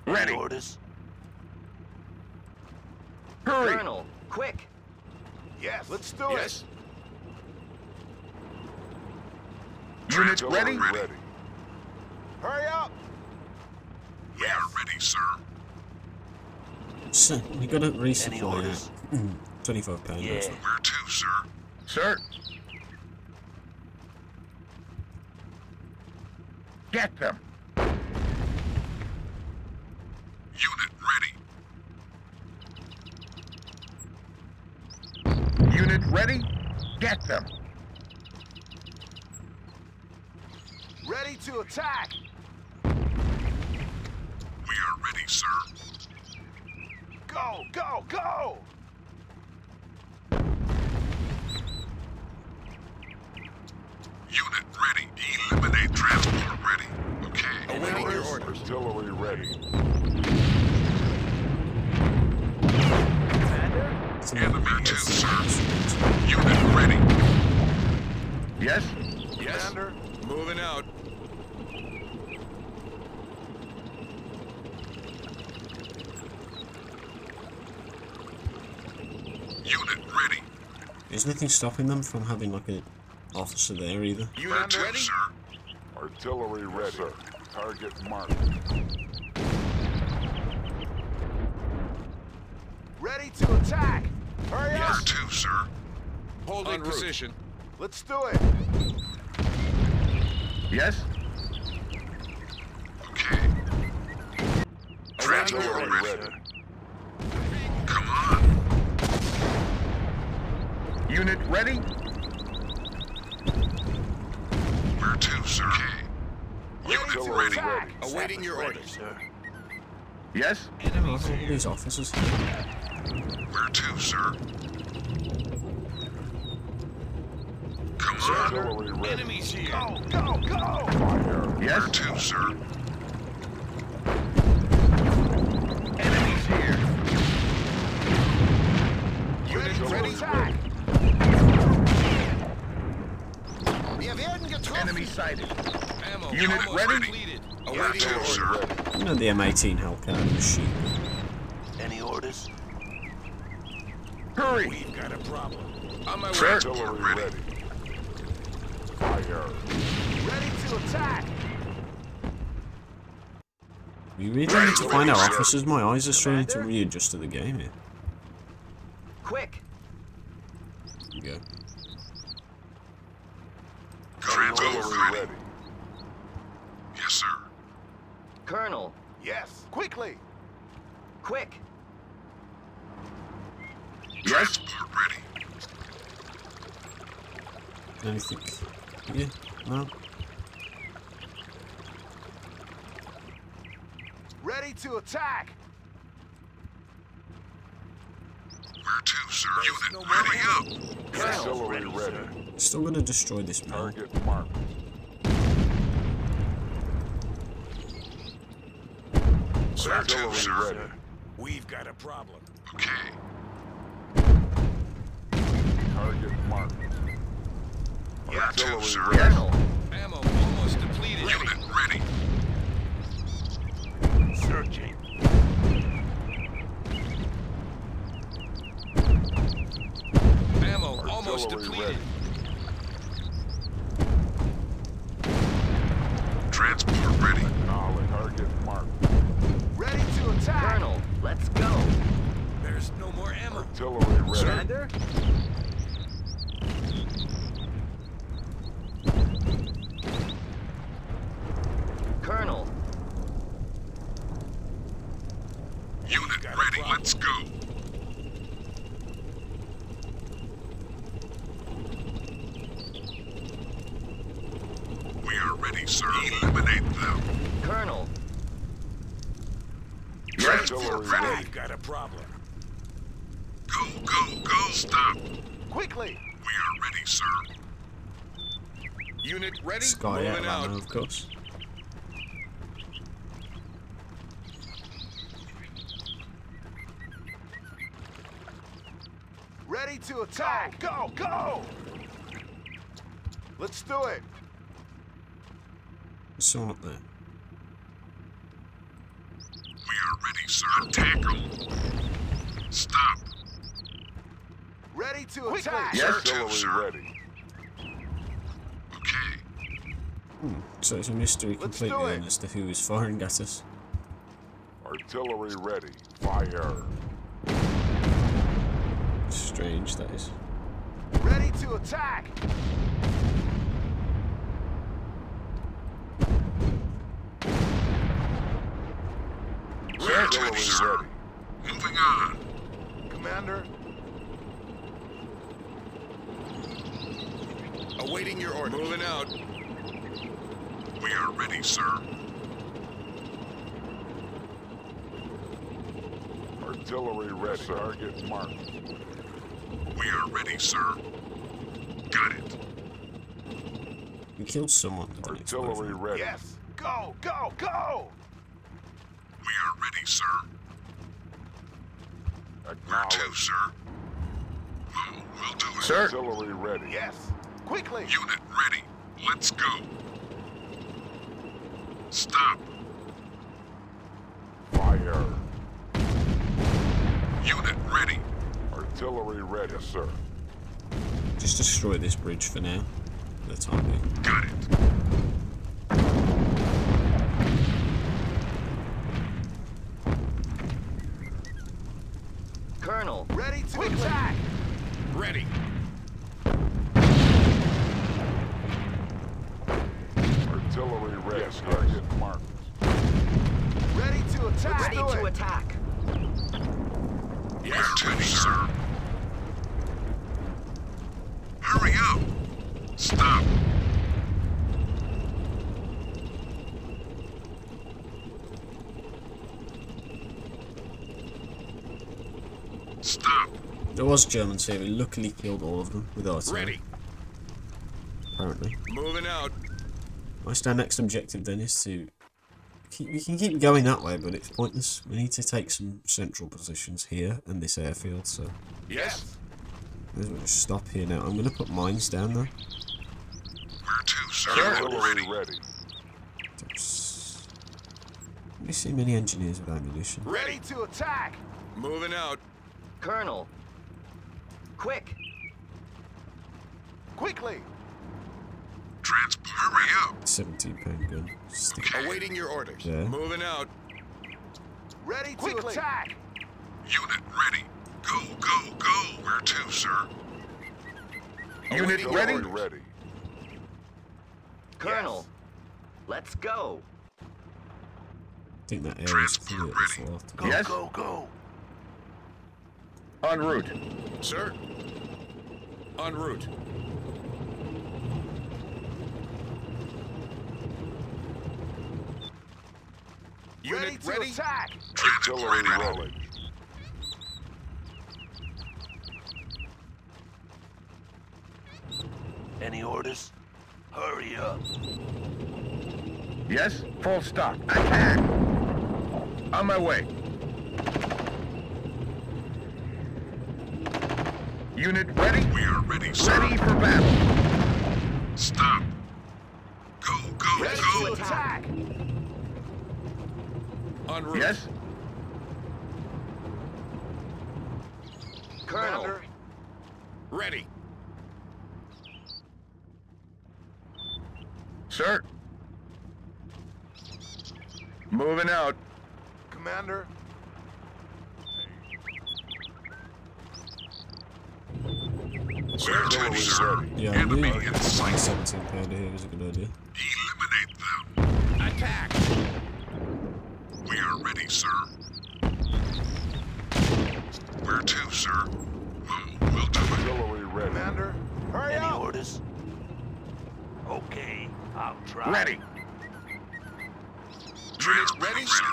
Any Ready. orders? Hurry. Colonel. Quick. Yes, let's do Yes. Unit ready. ready. it. Hurry up. We are ready, sir. So, we gotta Any resupply mm, orders? that. 25 pounds. Yeah. Where to, sir? Sir. Get them. Unit ready. Unit ready. Get them. Ready to attack. We are ready, sir. Go, go, go. Unit ready. Eliminate transport ready. Okay. Awaiting your orders. Artillery ready. Commander? So Enemy two, sir. Unit ready. Yes. Yes. Moving out. Unit ready. There's nothing stopping them from having like an officer there either. Where Unit to, ready. sir? Artillery ready. Target marked. To attack. Hurry Where up. to, sir? Holding position. Let's do it. Yes. Okay. Transport ready. ready. Come on. Unit ready. Where to, sir? Okay. Unit to ready. Awaiting your Ready, orders. sir. Yes. All these officers here. Where to, sir? Come on. Enemies here. Go, go, go. Fire. Yes. Where to, sir? Enemies here. Unit ready to Artillery attack. Wir werden getroffen! Enemy sighted. Ammo. Unit almost ready? completed. Where Awaiting your to, sir? ready. You know the M18 Hellcat machine. Any orders? Hurry. We've got a problem. On my way. Artillery ready. ready. Fire. Ready to attack. We really need to find our Sir. officers. My eyes are starting to readjust to the game here. Quick. There we go. Transport Artillery ready. ready. Yes, sir. Colonel. Yes, quickly. Quick. Yes. Transport ready. Anything? Yeah. No. Ready to attack. Where to, sir? Unit no ready more up. Colonel. Artillery ready. Still gonna destroy this man. Target marked. Where sir? ready. We've got a problem. Okay. Target marked. Where to, Artillery sir? ready. Ammo almost depleted. Unit ready. Searching. Ammo almost depleted. ready. Transport ready. Acknowledge. Target marked. Ready to attack. Colonel. Let's go. There's no more ammo. Artillery ready. Commander. Unit ready, let's go. We are ready, sir. Eliminate them. Colonel, Artillery ready. We've got a problem. Go, go, go. Stop. Quickly! We are ready, sir. Unit ready. Sky out Moving out. ammo, of course. Ready to attack! Go, go! Let's do it! There's someone up there. We are ready, sir. Attack them. Stop. Ready to attack! Yes, Artillery sir. ready. Okay. Hmm. So it's a mystery Let's completely do it. then as to who is firing at us. Artillery ready. Fire. Strange, that is. Ready to attack! We are ready, sir. Artillery Moving on. Commander, Awaiting your order. Moving out. We are ready, sir. Artillery ready. Target marked. We are ready, sir. Got it. We killed someone. Artillery ready. yes! Go, go, go! We are ready, sir. Where to, Acknowledge. sir? Oh, we'll do it. Sir. Artillery ready. Yes! Quickly! Unit ready. Let's go. Stop. Fire. Unit ready. Artillery ready, sir. Just destroy this bridge for now. For the time being. Got it. Colonel, Ready to attack! Ready. Artillery ready. Yes, target marked. Ready to attack! ready Do to it. attack. Where to, sir? Hurry up. Stop. Stop. There was Germans here. We luckily killed all of them with artillery. Ready. Apparently. Moving out. My stand next objective then is to keep, we can keep going that way, but it's pointless. We need to take some central positions here and this airfield. So Yes. Might as well just stop here now. I'm going to put mines down though. Where to, sir? Artillery Ready. ready. There's- Let me see many engineers with ammunition. Ready to attack! Moving out. Colonel, quick, Quickly! Transport. Hurry up. 17 pound gun. Stick Awaiting your orders. Yeah. Moving out. Ready to attack! Unit ready. Go, go, go. Where to, sir? Unit Artillery ready. ready. Colonel, let's go. I think that area's clear as well. go. Yes. Go, go! En route. Sir. En route. Ready Unit to ready. attack! Artillery Transport ready. Any orders? Hurry up. Yes. Full stop. Attack. On my way. Unit ready. We are ready, sir. Ready for battle. Stop. Go, go, Ready go. to attack! En route. Yes. Colonel, Commander, Ready. Sir. Moving out. Commander, Where to, sir? Yeah, I Enemy knew in a sight. 17 pounder here was a good idea. Eliminate them. Attack. We are ready, sir. Where to, sir? We'll, we'll do it. Artillery ready. Commander, hurry Any up! orders? Okay, I'll try. Ready. Unit ready? sir.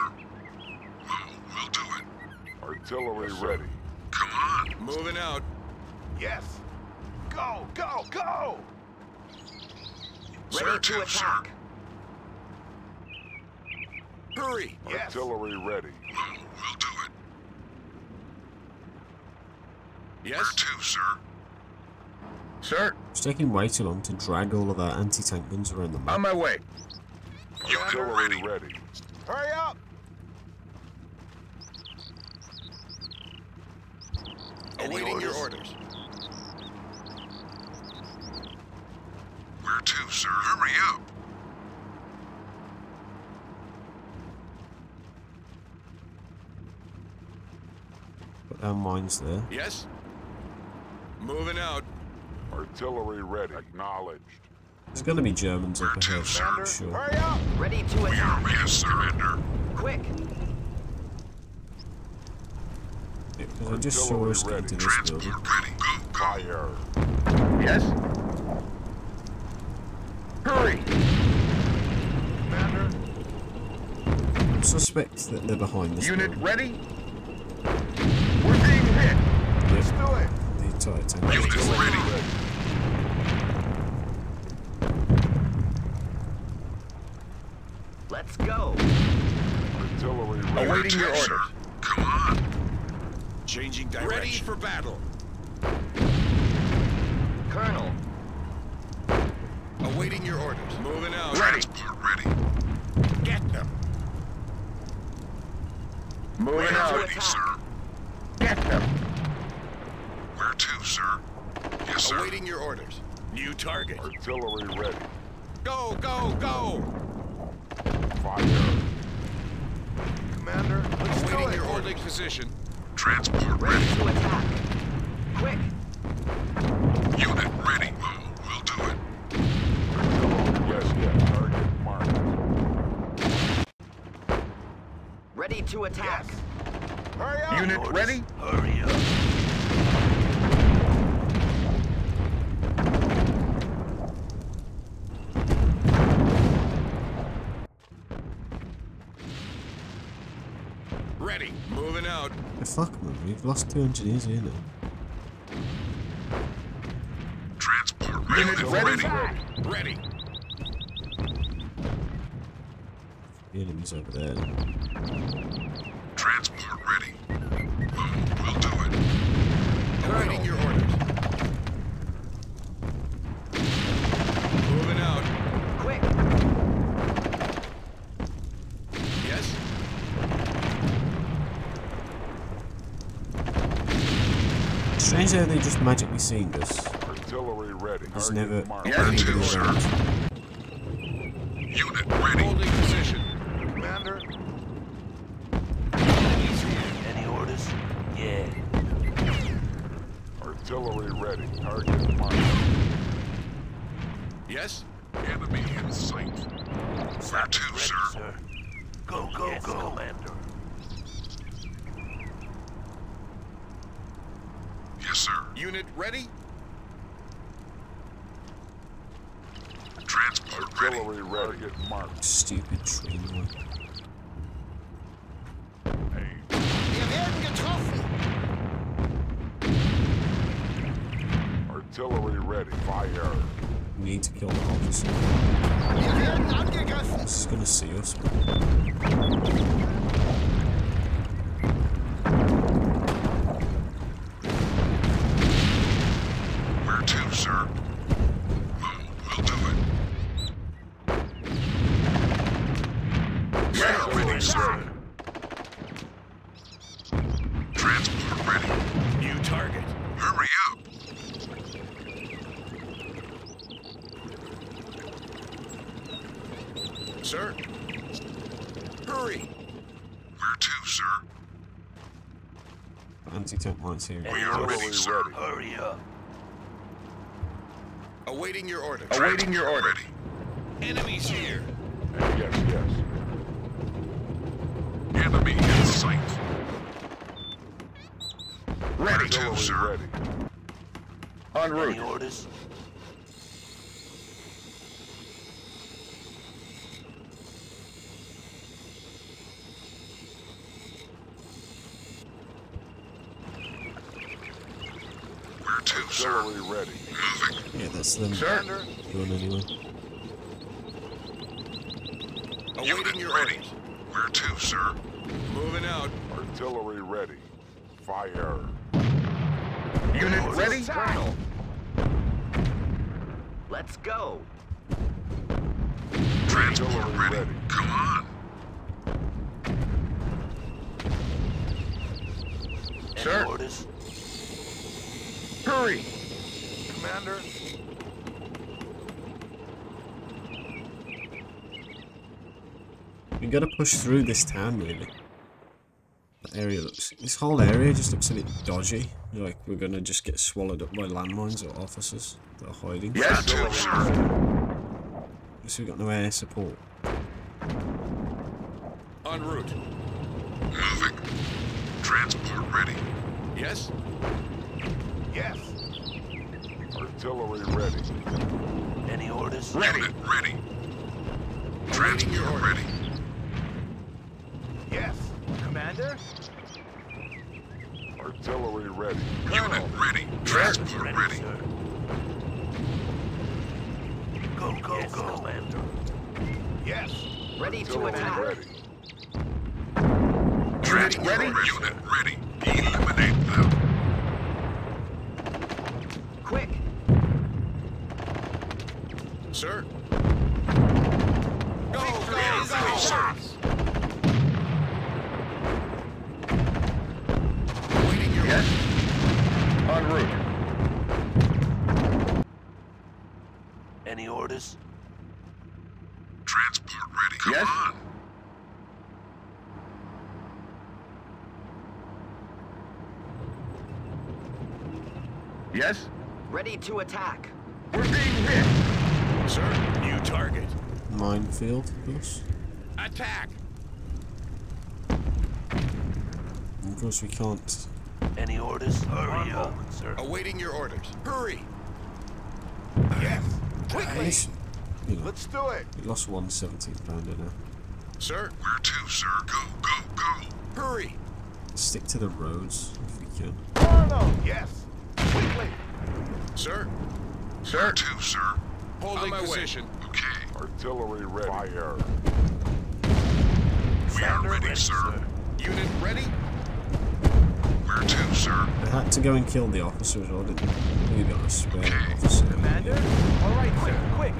We'll, we'll do it. Artillery ready. Come on. Moving out. Yes! Go, go, go! Ready Sir, to to, sir. attack. Hurry. Yes! Artillery ready. We'll, we'll do it. Yes? To, sir. Sir, It's taking way too long to drag all of our anti-tank guns around the map. on my way. Unit Artillery ready. ready. Hurry up! Awaiting your orders? Where to, sir? Hurry up. Put our mines there. Yes? Moving out. Artillery ready. Acknowledged. There's gonna be Germans up ahead, sir. I'm sure. hurry up! Ready to We are attack. ready to surrender. Quick. Because I just saw us get into this building. Ready. Go, go. Fire. Yes? Suspect that they're behind this Unit building. ready? We're being hit. let's do it! The entire tank. Unit ready. Let's go. Artillery ready. Awaiting your To, sir. orders. Come on. Changing direction. Ready for battle. Colonel. Awaiting your orders. Moving out. Ready. Get them. Moving Ready to out. Ready, attack. sir. Get them. Where to, sir? Yes, sir. Awaiting your orders. New target. Artillery ready. Go, go, go. Fire. Commander, let's do Awaiting it! your holding position. Transport Ready ready. to attack. Quick. Unit ready. We'll, we'll do it. Yes, yes. Target marked. Ready to attack. Hurry up! Unit Orders? ready? We've lost two engineers here now. Transport ready. Unit Unit ready? ready. Ready. The enemy's over there. Transport just magically seen this. Artillery ready. Never marked. Yes, anybody to, sir. around. Unit ready. Holding position. Commander, Enemies here. Any orders? Yeah. Artillery ready. Target marked. Yes? Enemy in sight. Where to, Ready, sir? sir. Go, go, Yes, go. Commander. Yes, sir. Unit ready? Transport ready. Artillery ready. Target marked. Stupid tree line. Wir werden getroffen. Artillery ready. Fire. We need to kill the officer. Wir werden angegriffen. This is gonna see us. Where to, sir? We'll, we'll do it. Yes, ready, sir. Transport ready. New target. Hurry up. Sir? Hurry. Where to, sir? Anti-tank lines here. We are ready, sir. Hurry up. Awaiting your orders. Awaiting your order. Ready. Enemies here. Yes, yes. Enemy in sight. Ready. Two, sir. ready. En route. Any orders? Where to, sir? Artillery ready. Moving. Yeah, that's them Sir. going anyway. Awaiting your ready. orders. Where to, sir? Moving out. Artillery ready. Fire. Unit ready. Colonel. Let's go. Transport ready. ready. Come on. Any Sir. orders? Hurry. Commander. We gotta push through this town, really. That area looks. This whole area just looks a bit dodgy. Like we're gonna just get swallowed up by landmines or officers that are hiding. Yes. to, sir? Guess we've got no air support. En route. Moving. Transport ready. Yes. Yes. Artillery ready. Any orders? Unit ready. Awaiting your Transport ready. Yes. Commander. Artillery ready. Unit ready. Transport ready. sir. Go, go, Yes, go. Commander. Yes. Ready to attack. ready. Transport ready? Unit ready. Eliminate them. Sir. Go, go, go. sir. Awaiting your Yes. En route. Any orders? Transport ready. Come Yes. on. Yes. Ready to attack. We're Minefield, of course. Attack. Of course we can't. Any orders? Hurry up, sir. Awaiting your orders. Hurry. Yes. At Quickly. least, you know, Let's do it. we lost one 17 pounder now. Sir, Where to, sir? Go, go, go. hurry. Stick to the roads if we can. Colonel. Yes. Quickly. Sir, Sir. Where to, sir? holding my position. Okay. Artillery ready. Fire. We are ready, sir. Uh, unit ready. Where to, sir? I had to go and kill the officer as well, didn't I? We got a spare officer. Commander. All right, sir. Quick.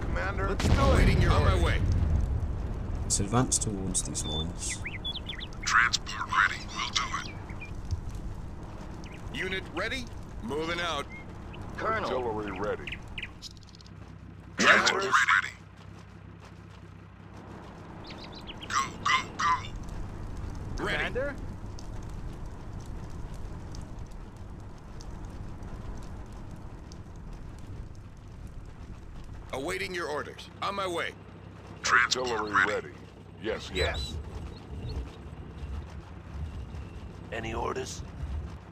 Commander. Let's do it. Awaiting your On my way. Let's advance towards these lines. Transport ready. We'll do it. Unit ready. Moving out. Colonel. Artillery ready. Transport ready. Go, go, go. Ready. Commander. Awaiting your orders. On my way. Transport ready. ready. Yes. Yes. Any orders?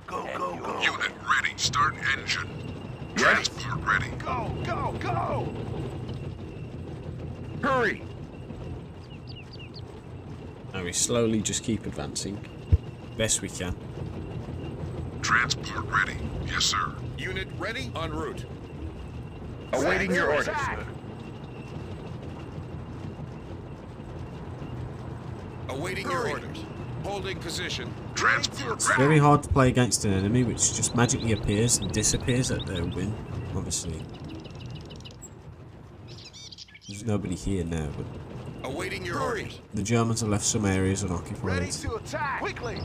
Go, go, go. Unit ready. Start engine. Yes. Transport ready. Go. Go. Go. Hurry. Now we slowly just keep advancing. Best we can. Transport ready. Yes, sir. Unit ready. En route. Awaiting your orders. Attack. Awaiting your orders. Holding position. Transport It's very hard to play against an enemy which just magically appears and disappears at their win, obviously. There's nobody here now, but Awaiting your orders. the Germans have left some areas unoccupied. Ready unoccupied. to attack. Quickly.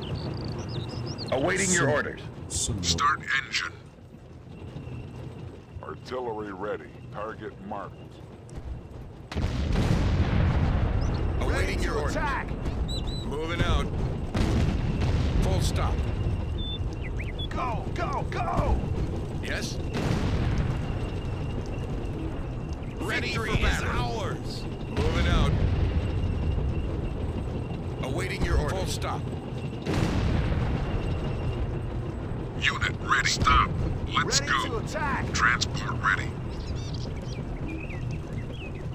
Awaiting your orders. Some not. Start engine. Artillery ready. Target marked. Ready Awaiting your to orders. attack. Moving out. Full stop. Go. Go. Go. Yes? Ready Victory for is battle. ours. Moving out. Awaiting your orders. Full stop. Unit ready. Stop. Let's Ready to go. attack. Transport ready.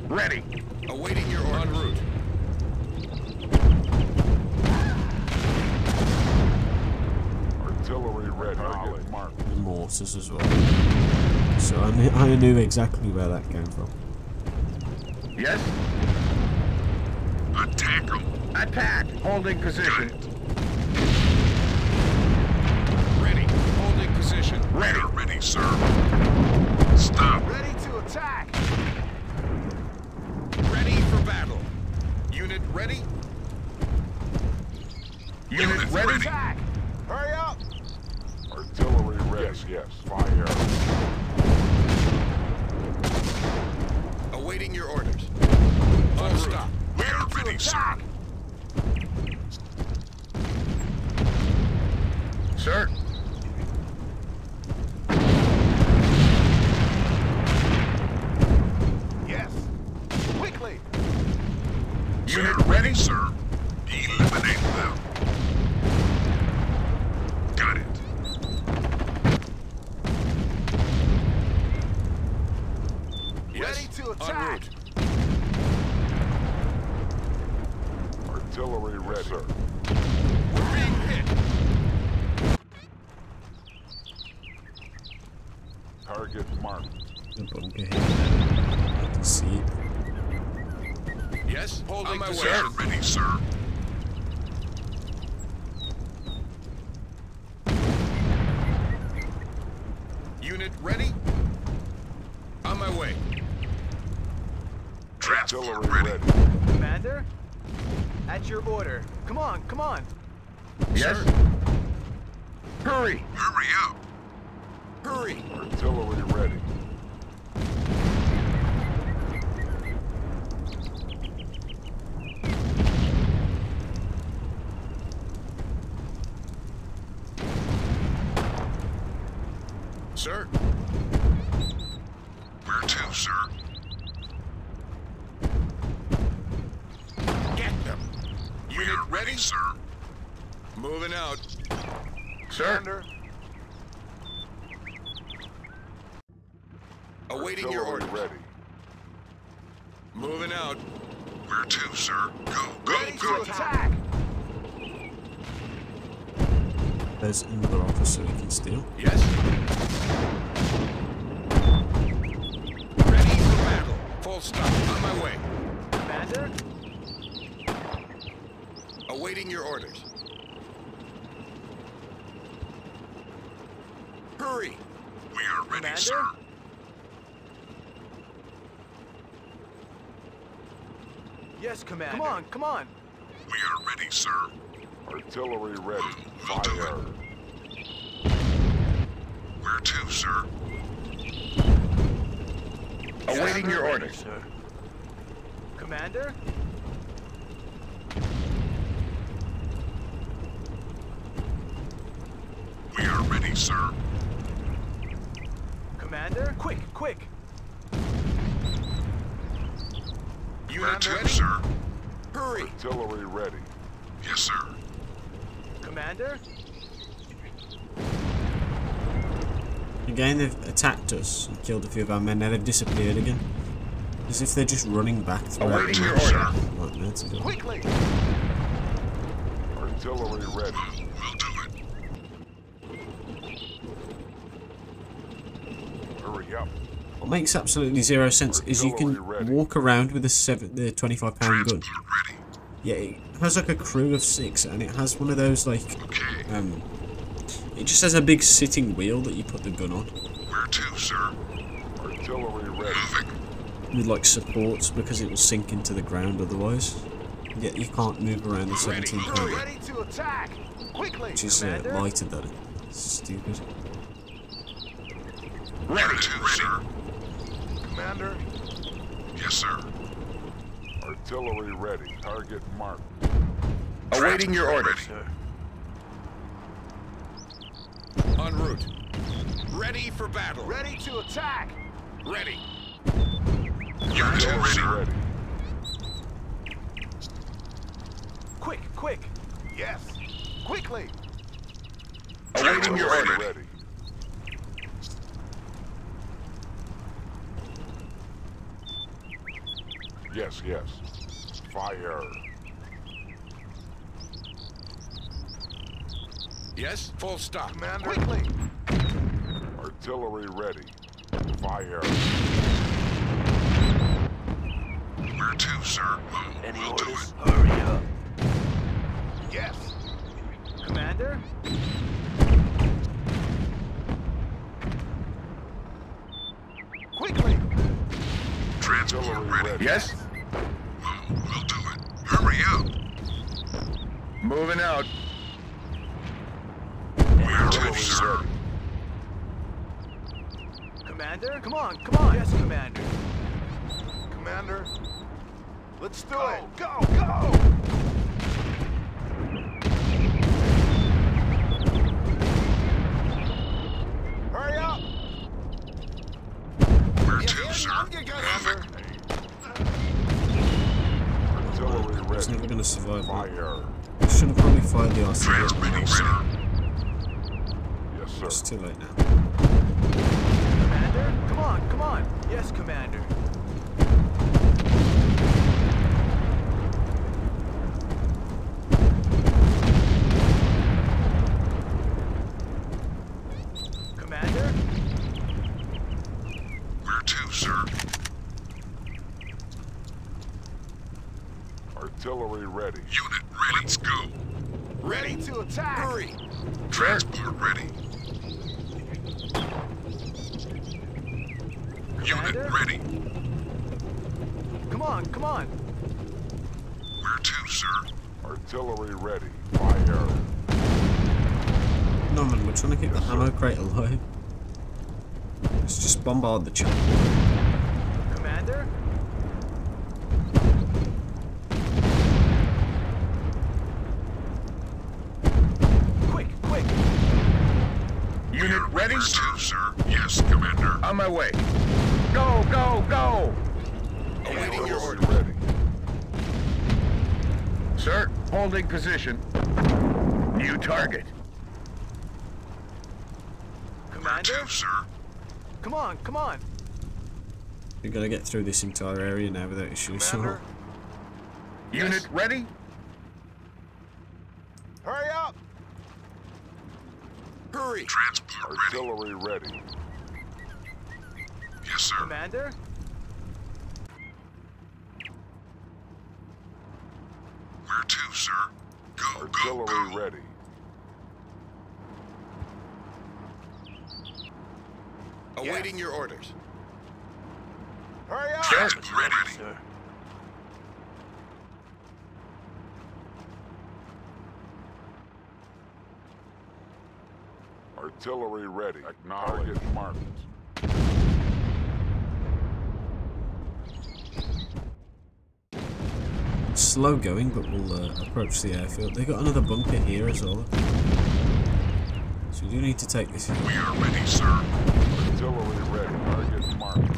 Ready. Awaiting your order. En route. Artillery ready. Target marked. And mortars as well. So I knew, I knew exactly where that came from. Yes? Attack them. Attack. Holding position. Ready. Holding position. We Ready. are ready, sir. Stop. Ready to attack. Ready for battle. Unit ready. Unit Unit ready. ready. Attack. Hurry up. Artillery ready. Yes, yes. Fire. Awaiting your orders. On stop. We are To ready, sir. Sir. Commander. Come on, come on. We are ready, sir. Artillery ready. We'll do Fire. Where to, sir? Awaiting your orders. Sir. Commander? We are ready, sir. Commander? Quick, quick. Unit to, ready. sir. Hurry. Artillery ready. Yes, sir. Commander? Again, they've attacked us and killed a few of our men. Now they've disappeared again. As if they're just running back through our Awaiting your order. Nightmare to go. Quickly. Artillery ready. We'll do it. Hurry up. What makes absolutely zero sense is you can ready. walk around with a seven, the 25 pound gun. Transport ready. Yeah, it has like a crew of six, and it has one of those like um. It just has a big sitting wheel that you put the gun on Where to, sir? Artillery ready. Moving. with like supports because it will sink into the ground otherwise. Yet you can't move around the 17 pound, Ready to attack. Quickly. which is uh, Commander? lighted though. It's stupid. Where to, sir? Commander. Yes, sir. Artillery ready. Target marked. Awaiting your orders. Sir. En route. Ready for battle. Ready to attack. Ready. Where to, Artillery sir? ready. Quick, quick. Yes. Quickly. Awaiting your order. Ready. Yes, yes. Fire. Yes, full stop. Commander. Quickly. Artillery ready. Fire. Where to, sir? Any We'll do orders? it. Hurry up. Yes. Commander? Quickly. Transport ready. Yes? We'll do it. Hurry up. Moving out. Where to, sir? Commander? Come on, come on. Yes, Commander. Commander. Let's do it. Go, go. Hurry up. Where Wir to, werden sir? angegriffen. Artillery It's never going to survive. that. Fire. I should have probably fired the RCA. Transmitting, sir. Yes, sir. It's too late now. Commander? Come on, come on. Yes, Commander. Commander? Where to, sir? Artillery ready. Unit ready. Let's go. Ready to attack. Hurry. Transport ready. Unit ready. Come on, come on. Where to, sir? Artillery ready. Fire. No man, we're trying to keep the ammo crate alive. Let's just bombard the channel. Position. New target. Where Commander? to, sir? Come on, come on. We're gonna get through this entire area now without issues. So Commander. Unit ready? Hurry up. Hurry. Transport ready. Artillery ready. Yes, sir. Commander? Where to, sir? Go, go, Artillery ready. Awaiting your orders. Hurry up. Transport ready. Sir. Artillery ready. Acknowledge. Target marked. It's slow going, but we'll uh, approach the airfield. They've got another bunker here as well. So we do need to take this. We are ready, sir. Artillery ready. Target marked.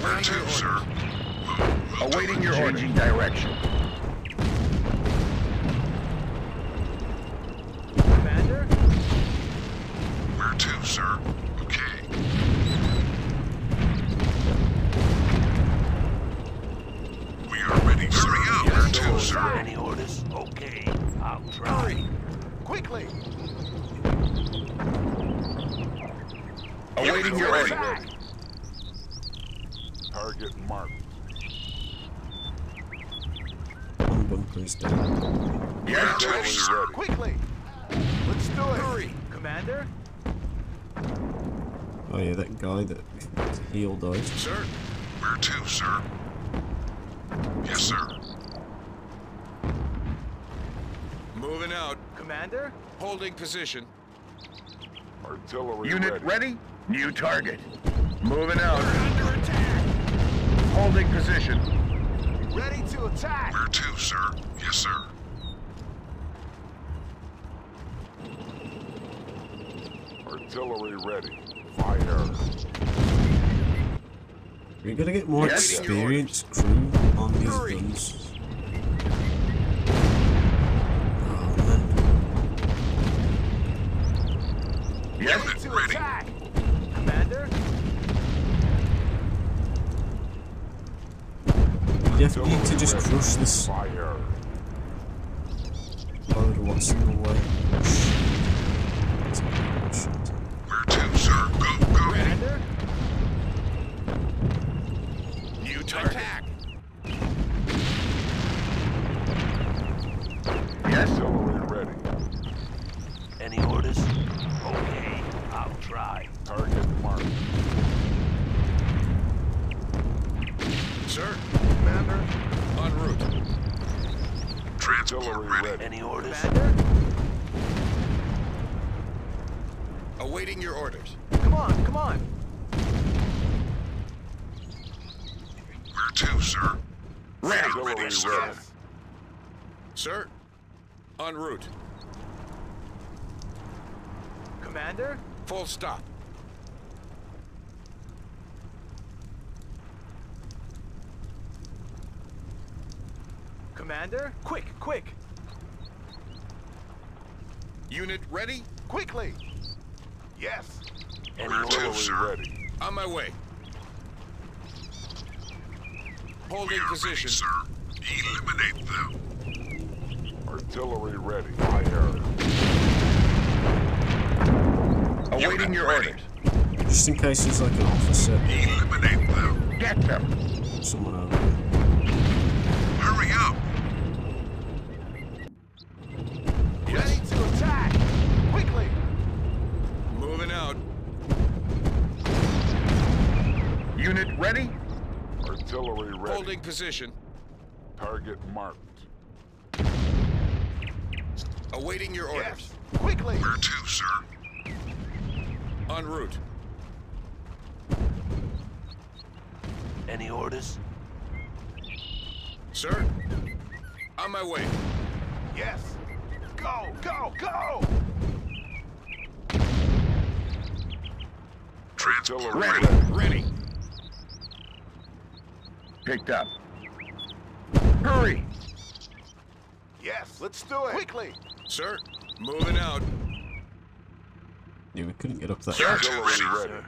Where to, sir? We'll Awaiting your order. Changing direction. Commander? Where to, sir? Okay. Hurry up. Sir? Any orders? Okay. I'll try. Quickly. Awaiting your Ready. order. Target marked. One bunker is down. Yes, Ready, ready. sir. Quickly. Let's do it. Hurry. Commander? Oh yeah, that guy that healed died. Sir. Where to, sir? Yes, sir. Moving out. Commander? Holding position. Artillery Unit ready. ready? New target. Moving out. Under attack. Holding position. Ready to attack. Where to, sir? Yes, sir. Artillery ready. Fire. We gotta get more Yes. experienced crew on these Hurry. guns. Yes. Ready to Ready. attack. Commander? We definitely need to just crush this Fire. load of what's in the way. Shit. Where to, sir? Go, go. Commander? New target. Attack. Yes. Artillery ready. Any orders? Okay, I'll try. Target marked. Sir, Commander. en route. Transport Artillery ready. ready. Any orders? Commander? Awaiting your orders. Come on, come on. Where to, sir? Ready. Artillery sir. ready. Sir, en route. Commander? Full stop. Commander? Quick, quick. Unit ready? Quickly. Yes. Any Where to, orders? Artillery ready. On my way. We Holding are ready, position. sir. Eliminate them. Artillery ready. Fire. Awaiting your orders. Just in case there's like an officer Eliminate them. Get them. or someone over there. Hurry up. Ready to attack. Quickly. Moving out. Unit ready. Artillery ready. Holding position. Target marked. Awaiting your orders. Yes. Quickly. Where to, sir? En route. Any orders? Sir, on my way. Yes. Go, go, go. Transport ready. ready. Ready. Picked up. Hurry. Yes. Let's do it. Quickly. Sir, moving out. Yeah, we couldn't get up that. Sir. Artillery ready.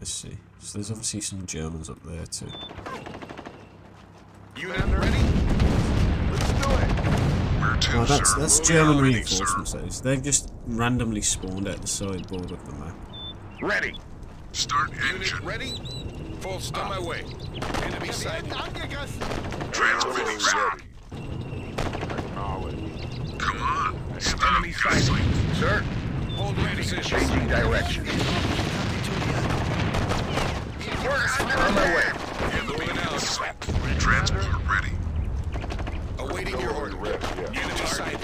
Let's see. So there's obviously some Germans up there too. Unit ready? Let's do it. Where to, No, that's sir? that's Moving German out, reinforcements. Those they've just randomly spawned at the sideboard of the map. Ready. Start Unit engine. ready? Full stop. On my way. Enemy Wir sighted. Transmitting, sir. ready. Acknowledge. Come on. Stop. Enemy sighted. Sir. Holding position. Changing direction. On my way. Moving out. Transport ready. Awaiting your order. ready. Yeah. Enemy sighted.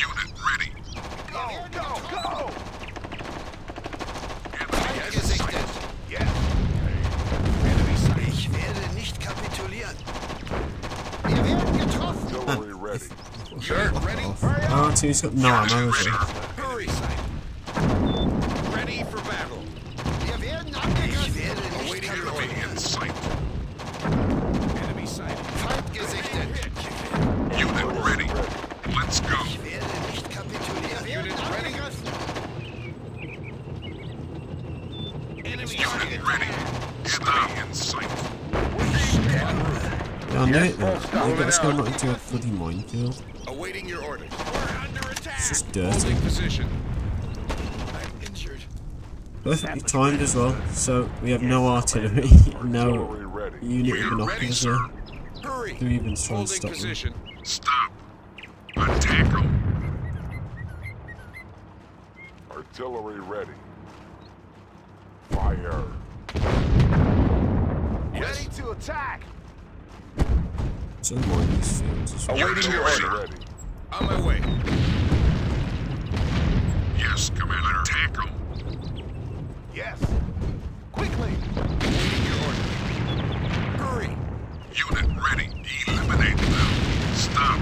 Unit ready. Go, go, go. Enemy Gesichtet. Yes. Enemy sighted. Ich werde nicht kapitulieren. Wir werden getroffen. Artillery ready. Sir, ready? Oh, he's got no ammo as well. Hurry. Ready for battle. Wir werden Ich angegriffen. werde nicht Awaiting your Enemy order. in sight. Enemy sighted. Feind gesichtet. Unit ready. Let's go. Ich werde nicht kapitulieren. Wir Unit werden ready? angegriffen. Enemy Unit ready. Enemy in sight. Yeah, I knew Yes, it. full though. stop. They got us Moving going out. into a bloody minefield. Awaiting your orders. We're under. It's just dirty. Position. I'm injured. Perfectly timed as well. So we have no artillery, no Artillery ready. unit We're of ready, binoculars sir. Hurry. Who even trying to Holding stop them? Stop. Attack them. Artillery ready. Fire. Ready to attack. So mine these fields as well. Awaiting your Artillery order. ready. Ready. On my way. Yes, Commander. Attack them. Yes. Quickly. Your. Hurry. Unit ready. Eliminate them. Stop.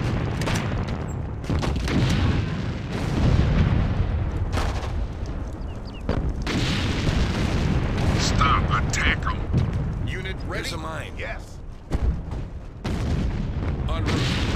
Stop. Attack them. Unit ready. Here's a mine. Yes. En route.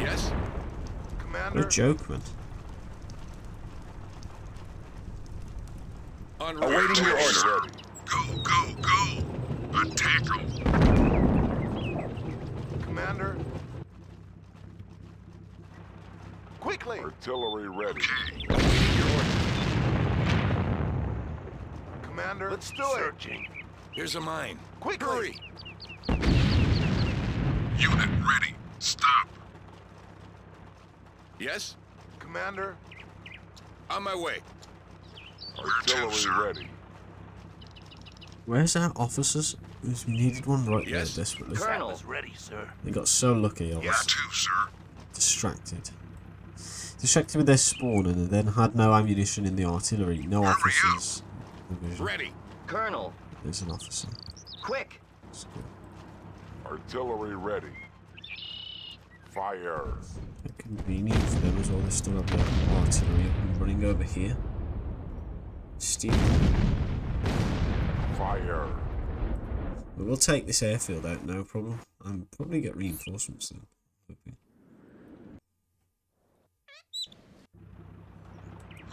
Yes? What Commander. a joke, man. Awaiting your order. Go, go, go! Attack them! Commander. Quickly. Artillery ready. Awaiting your order. Commander. Let's do it. Searching. Here's a mine. Quickly. Hurry. Unit ready. Stop! Yes? Commander. On my way. Artillery sir? ready. Where's our officers? We needed one right Yes. there desperately. Colonel. Sapper's ready, sir. They got so lucky I Yeah, too, sir. distracted. Distracted with their spawn and then had no ammunition in the artillery, no Hurry up. officers. Division. Ready. Colonel. There's an officer. Quick. Artillery ready. Fire. How convenient for them as well. They still have the artillery up and running over here. Steam. Fire. We'll take this airfield out, no problem. And probably get reinforcements then.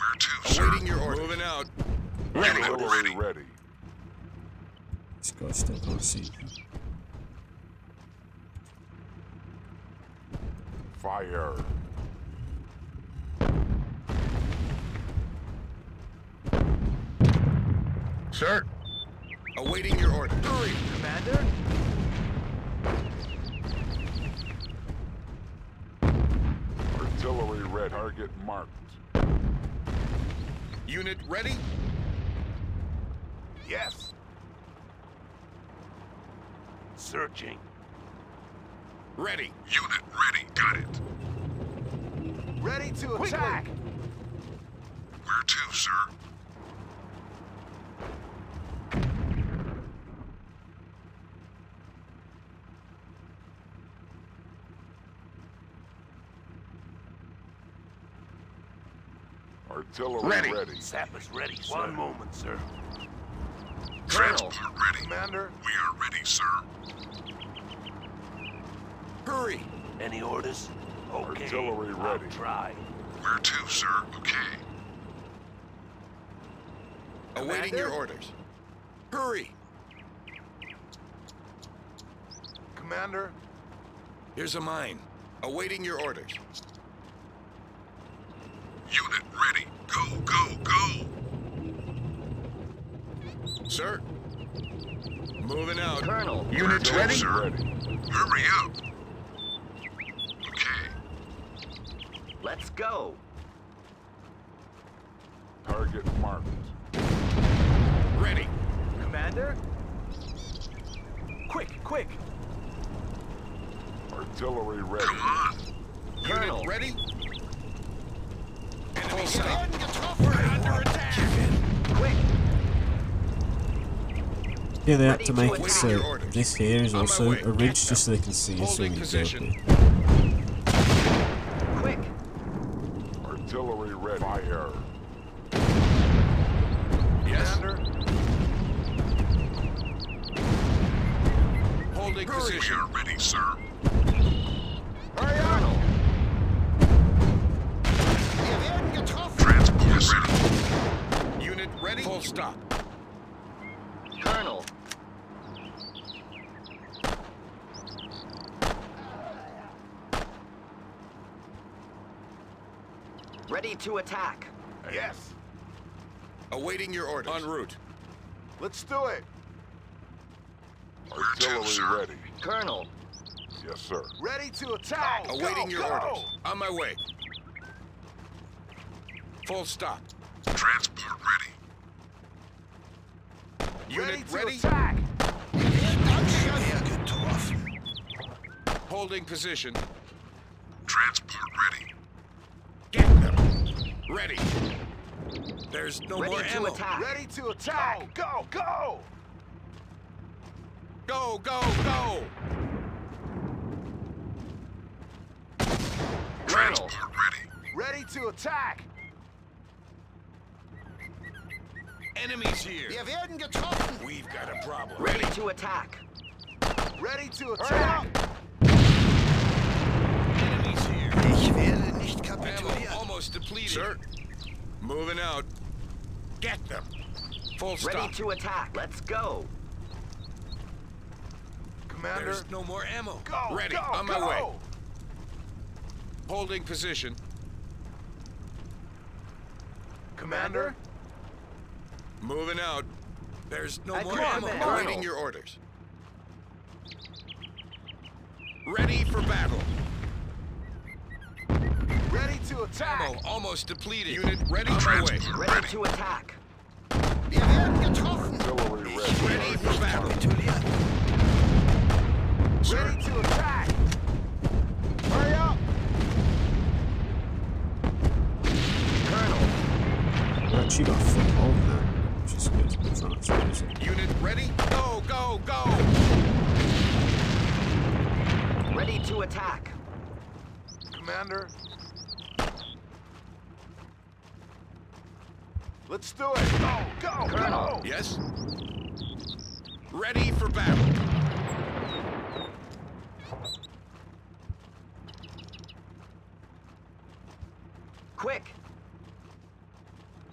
Where to, sir? Awaiting your order. Moving out. Unit Artillery ready. ready. This guy still can't see. Fire. Sir. Awaiting your order. Hurry. Commander? Artillery ready. Target marked. Unit ready? Yes. Searching. Ready. Unit ready. Got it. Ready to attack. Where to, sir? Artillery Ready. ready. Sapper's ready, sir. One moment, sir. Colonel. Transport ready. Commander. We are ready, sir. Hurry. Any orders? Okay. Artillery I'll ready. try. Where to, sir? Okay. Awaiting your orders. Hurry. Commander. Here's a mine. Awaiting your orders. Unit ready. Go, go, go! Sir. Moving out. Colonel. Unit to, ready? sir? Ready. Hurry up! Okay. Let's go. Target marked. Ready. Commander? Quick, quick! Artillery ready. Come on! Colonel. Unit ready? Under attack. Yeah, they have to make it so this here is also a ridge just so they can see us when we go stop. Colonel. Ready to attack. Yes. Awaiting your orders. En route. Let's do it. Artillery sir? ready. Colonel. Yes, sir. Ready to attack. Awaiting go, your go. orders. On my way. Full stop. Transport ready. Unit Ready to ready? attack. Holding position. Transport ready. Get them. Ready. There's no Ready more to ammo. attack. Ready to attack. Go, go. Go, go, go. Colonel. Transport ready. Ready to attack. Enemies here. Wir werden getroffen. We've got a problem. Ready to attack. Ready to Hurry attack. up. Enemies here. Ich werde nicht Ammo kapitulieren. almost depleted. Sir, moving out. Get them. Full stop. Ready to attack. Let's go. Commander. There's no more ammo. Go. Ready. Go, on my go. way. Holding position. Commander. Moving out. There's no Hey, more come on, ammo. Awaiting your orders. Ready for battle. Ready to attack. Ammo almost depleted. Unit ready on my way. Ready to attack. Wir werden getroffen. Ready for battle. Kapitulieren. Ready to attack. Hurry up. Colonel. We're got a foothold now, which is good. It's not explosive. Unit ready. Go, go, go. Ready to attack. Commander. Let's do it. Go, go, Colonel. go. Yes. Ready for battle. Quick.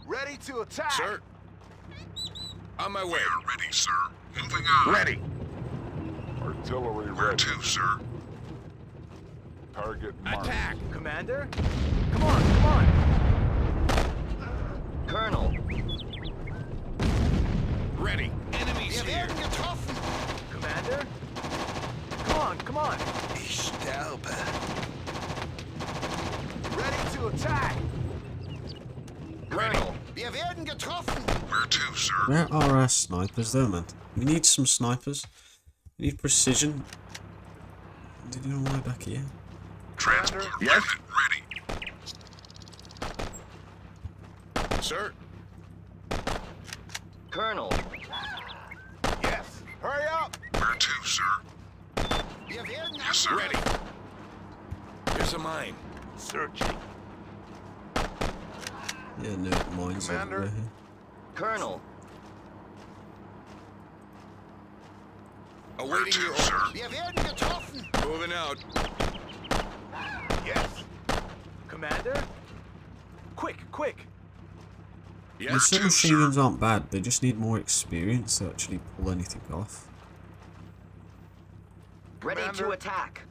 Ready to attack. Sir. On my way. Ready, sir. Moving out. Ready. Artillery Where to, sir? Target marked. Attack. Commander? Come on, come on. Colonel. Ready. Enemies Wir here. werden getroffen. Commander? Come on, come on. Ich sterbe. Ready to attack. Colonel. Wir werden getroffen. Where to, sir? Where are our snipers though, man? We need some snipers. We need precision. Did you know why back here? Transport Yes? ready. Sir. Colonel. Yes. Hurry up. Where to, sir? Wir werden Yes, sir. Ready. Here's a mine. Searching. Yeah, no mines Commander? everywhere here. Colonel. Awaiting your to, sir? orders. Wir werden getroffen. Moving out. Yes. Commander? Quick, quick. Yes, The Yes. submachine guns aren't bad, they just need more experience to actually pull anything off. Ready to attack.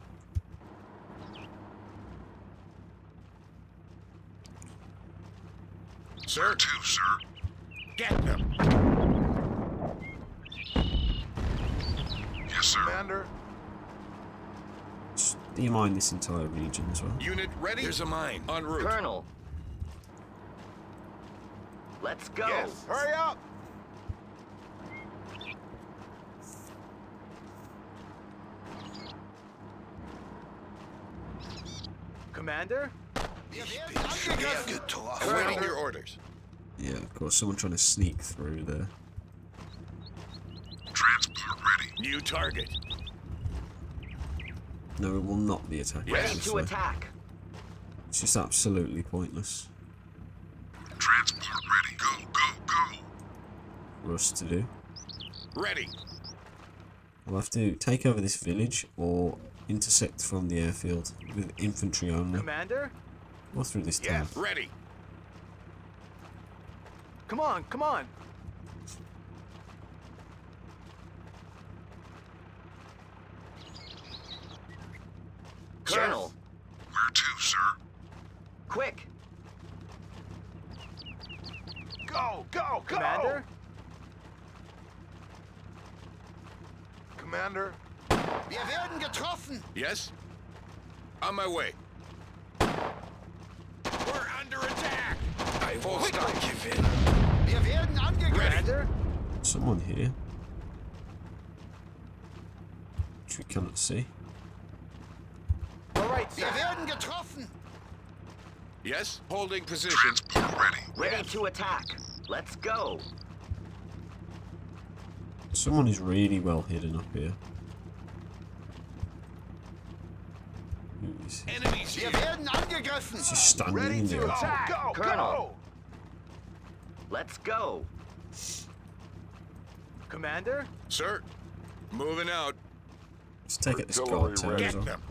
Sir. Where to, sir? Get them. Yes, sir. Commander. Just demine this entire region as well. Unit ready. Here's a mine. En route. Colonel. Let's go. Yes. Hurry up. Commander? Wir werden angegriffen. Getroffen. Awaiting your orders. Yeah, of course, someone trying to sneak through there. Transport ready. New target. No, it will not be attacking Ready to so attack. It's just absolutely pointless Transport ready. Go, go, go. for us to do. Ready. We'll have to take over this village or intersect from the airfield with infantry only. Commander? Or through this town. Yes. Ready. Come on, come on. Colonel. Where to, sir? Quick. Go, go, go. Commander? Commander. Wir werden getroffen. Yes. On my way. We're under attack. I full stop. Give in. Wir werden angegriffen. Commander? Someone here. Which we cannot see. All right, Wir sir. werden getroffen. Yes. Holding position. Transport ready. Ready to attack. Let's go. Someone is really well hidden up here. Who is he? Enemies Wir here. werden angegriffen. Just standing Ready in to there. attack. Go, Colonel. go. Let's go. Commander? Sir, moving out. Let's take it this Artillery guard tower ready. as Get well. them.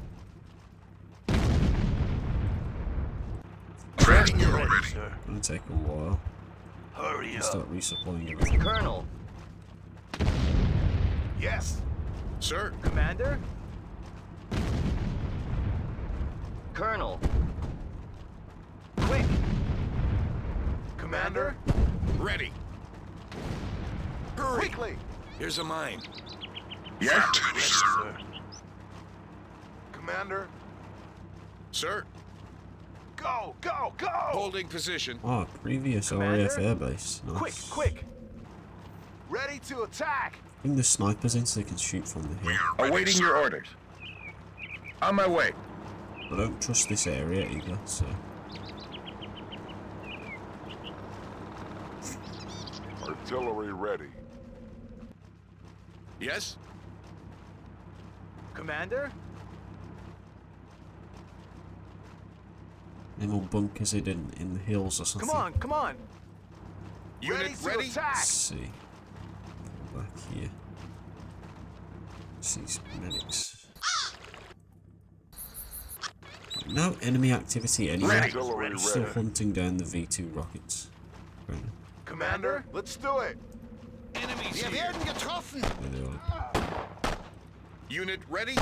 Tracking your Ready, order. sir. Gonna take a while. Hurry up. Start resupplying everything. Colonel. Yes. Sir, Commander? Colonel. Quick! Commander. ready. Hurry. Quickly. Here's a mine. Yes? Ready, sir. Commander. Sir, Go, go, go. holding position. Ah, previous Commander? RAF airbase. Nice. Quick, quick! Ready to attack. Bring the snipers in so they can shoot from the hill. Awaiting your orders. On my way. I don't trust this area either, so... Artillery ready. Yes? Commander? Any more bunkers hidden in the hills or something? Come on, come on! Ready Unit to ready? attack. Let's see. Go back here. See some medics. No enemy activity anywhere. Ready. Still hunting down the V2 rockets. Great. Commander, let's do it. Enemies Wir here. werden getroffen. There. Unit ready?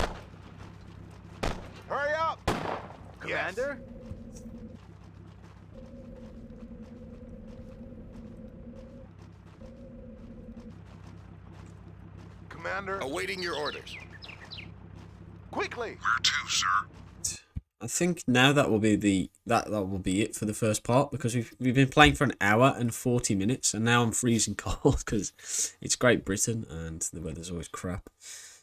Hurry up. Commander? Commander, Awaiting your orders. quickly. Where to, sir? I think now that will be the that that will be it for the first part because we've we've been playing for an hour and forty minutes and now I'm freezing cold because it's Great Britain and the weather's always crap.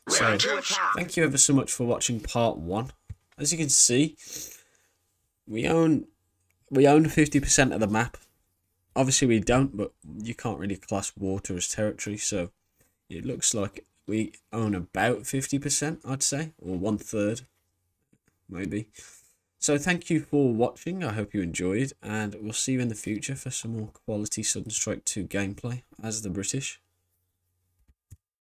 So Ready to attack. thank you ever so much for watching part one. As you can see, we own we own fifty percent of the map. Obviously we don't, but you can't really class water as territory, so it looks like we own about fifty percent, I'd say, or one third maybe. So thank you for watching. I hope you enjoyed, and we'll see you in the future for some more quality Sudden Strike 2 gameplay as the British.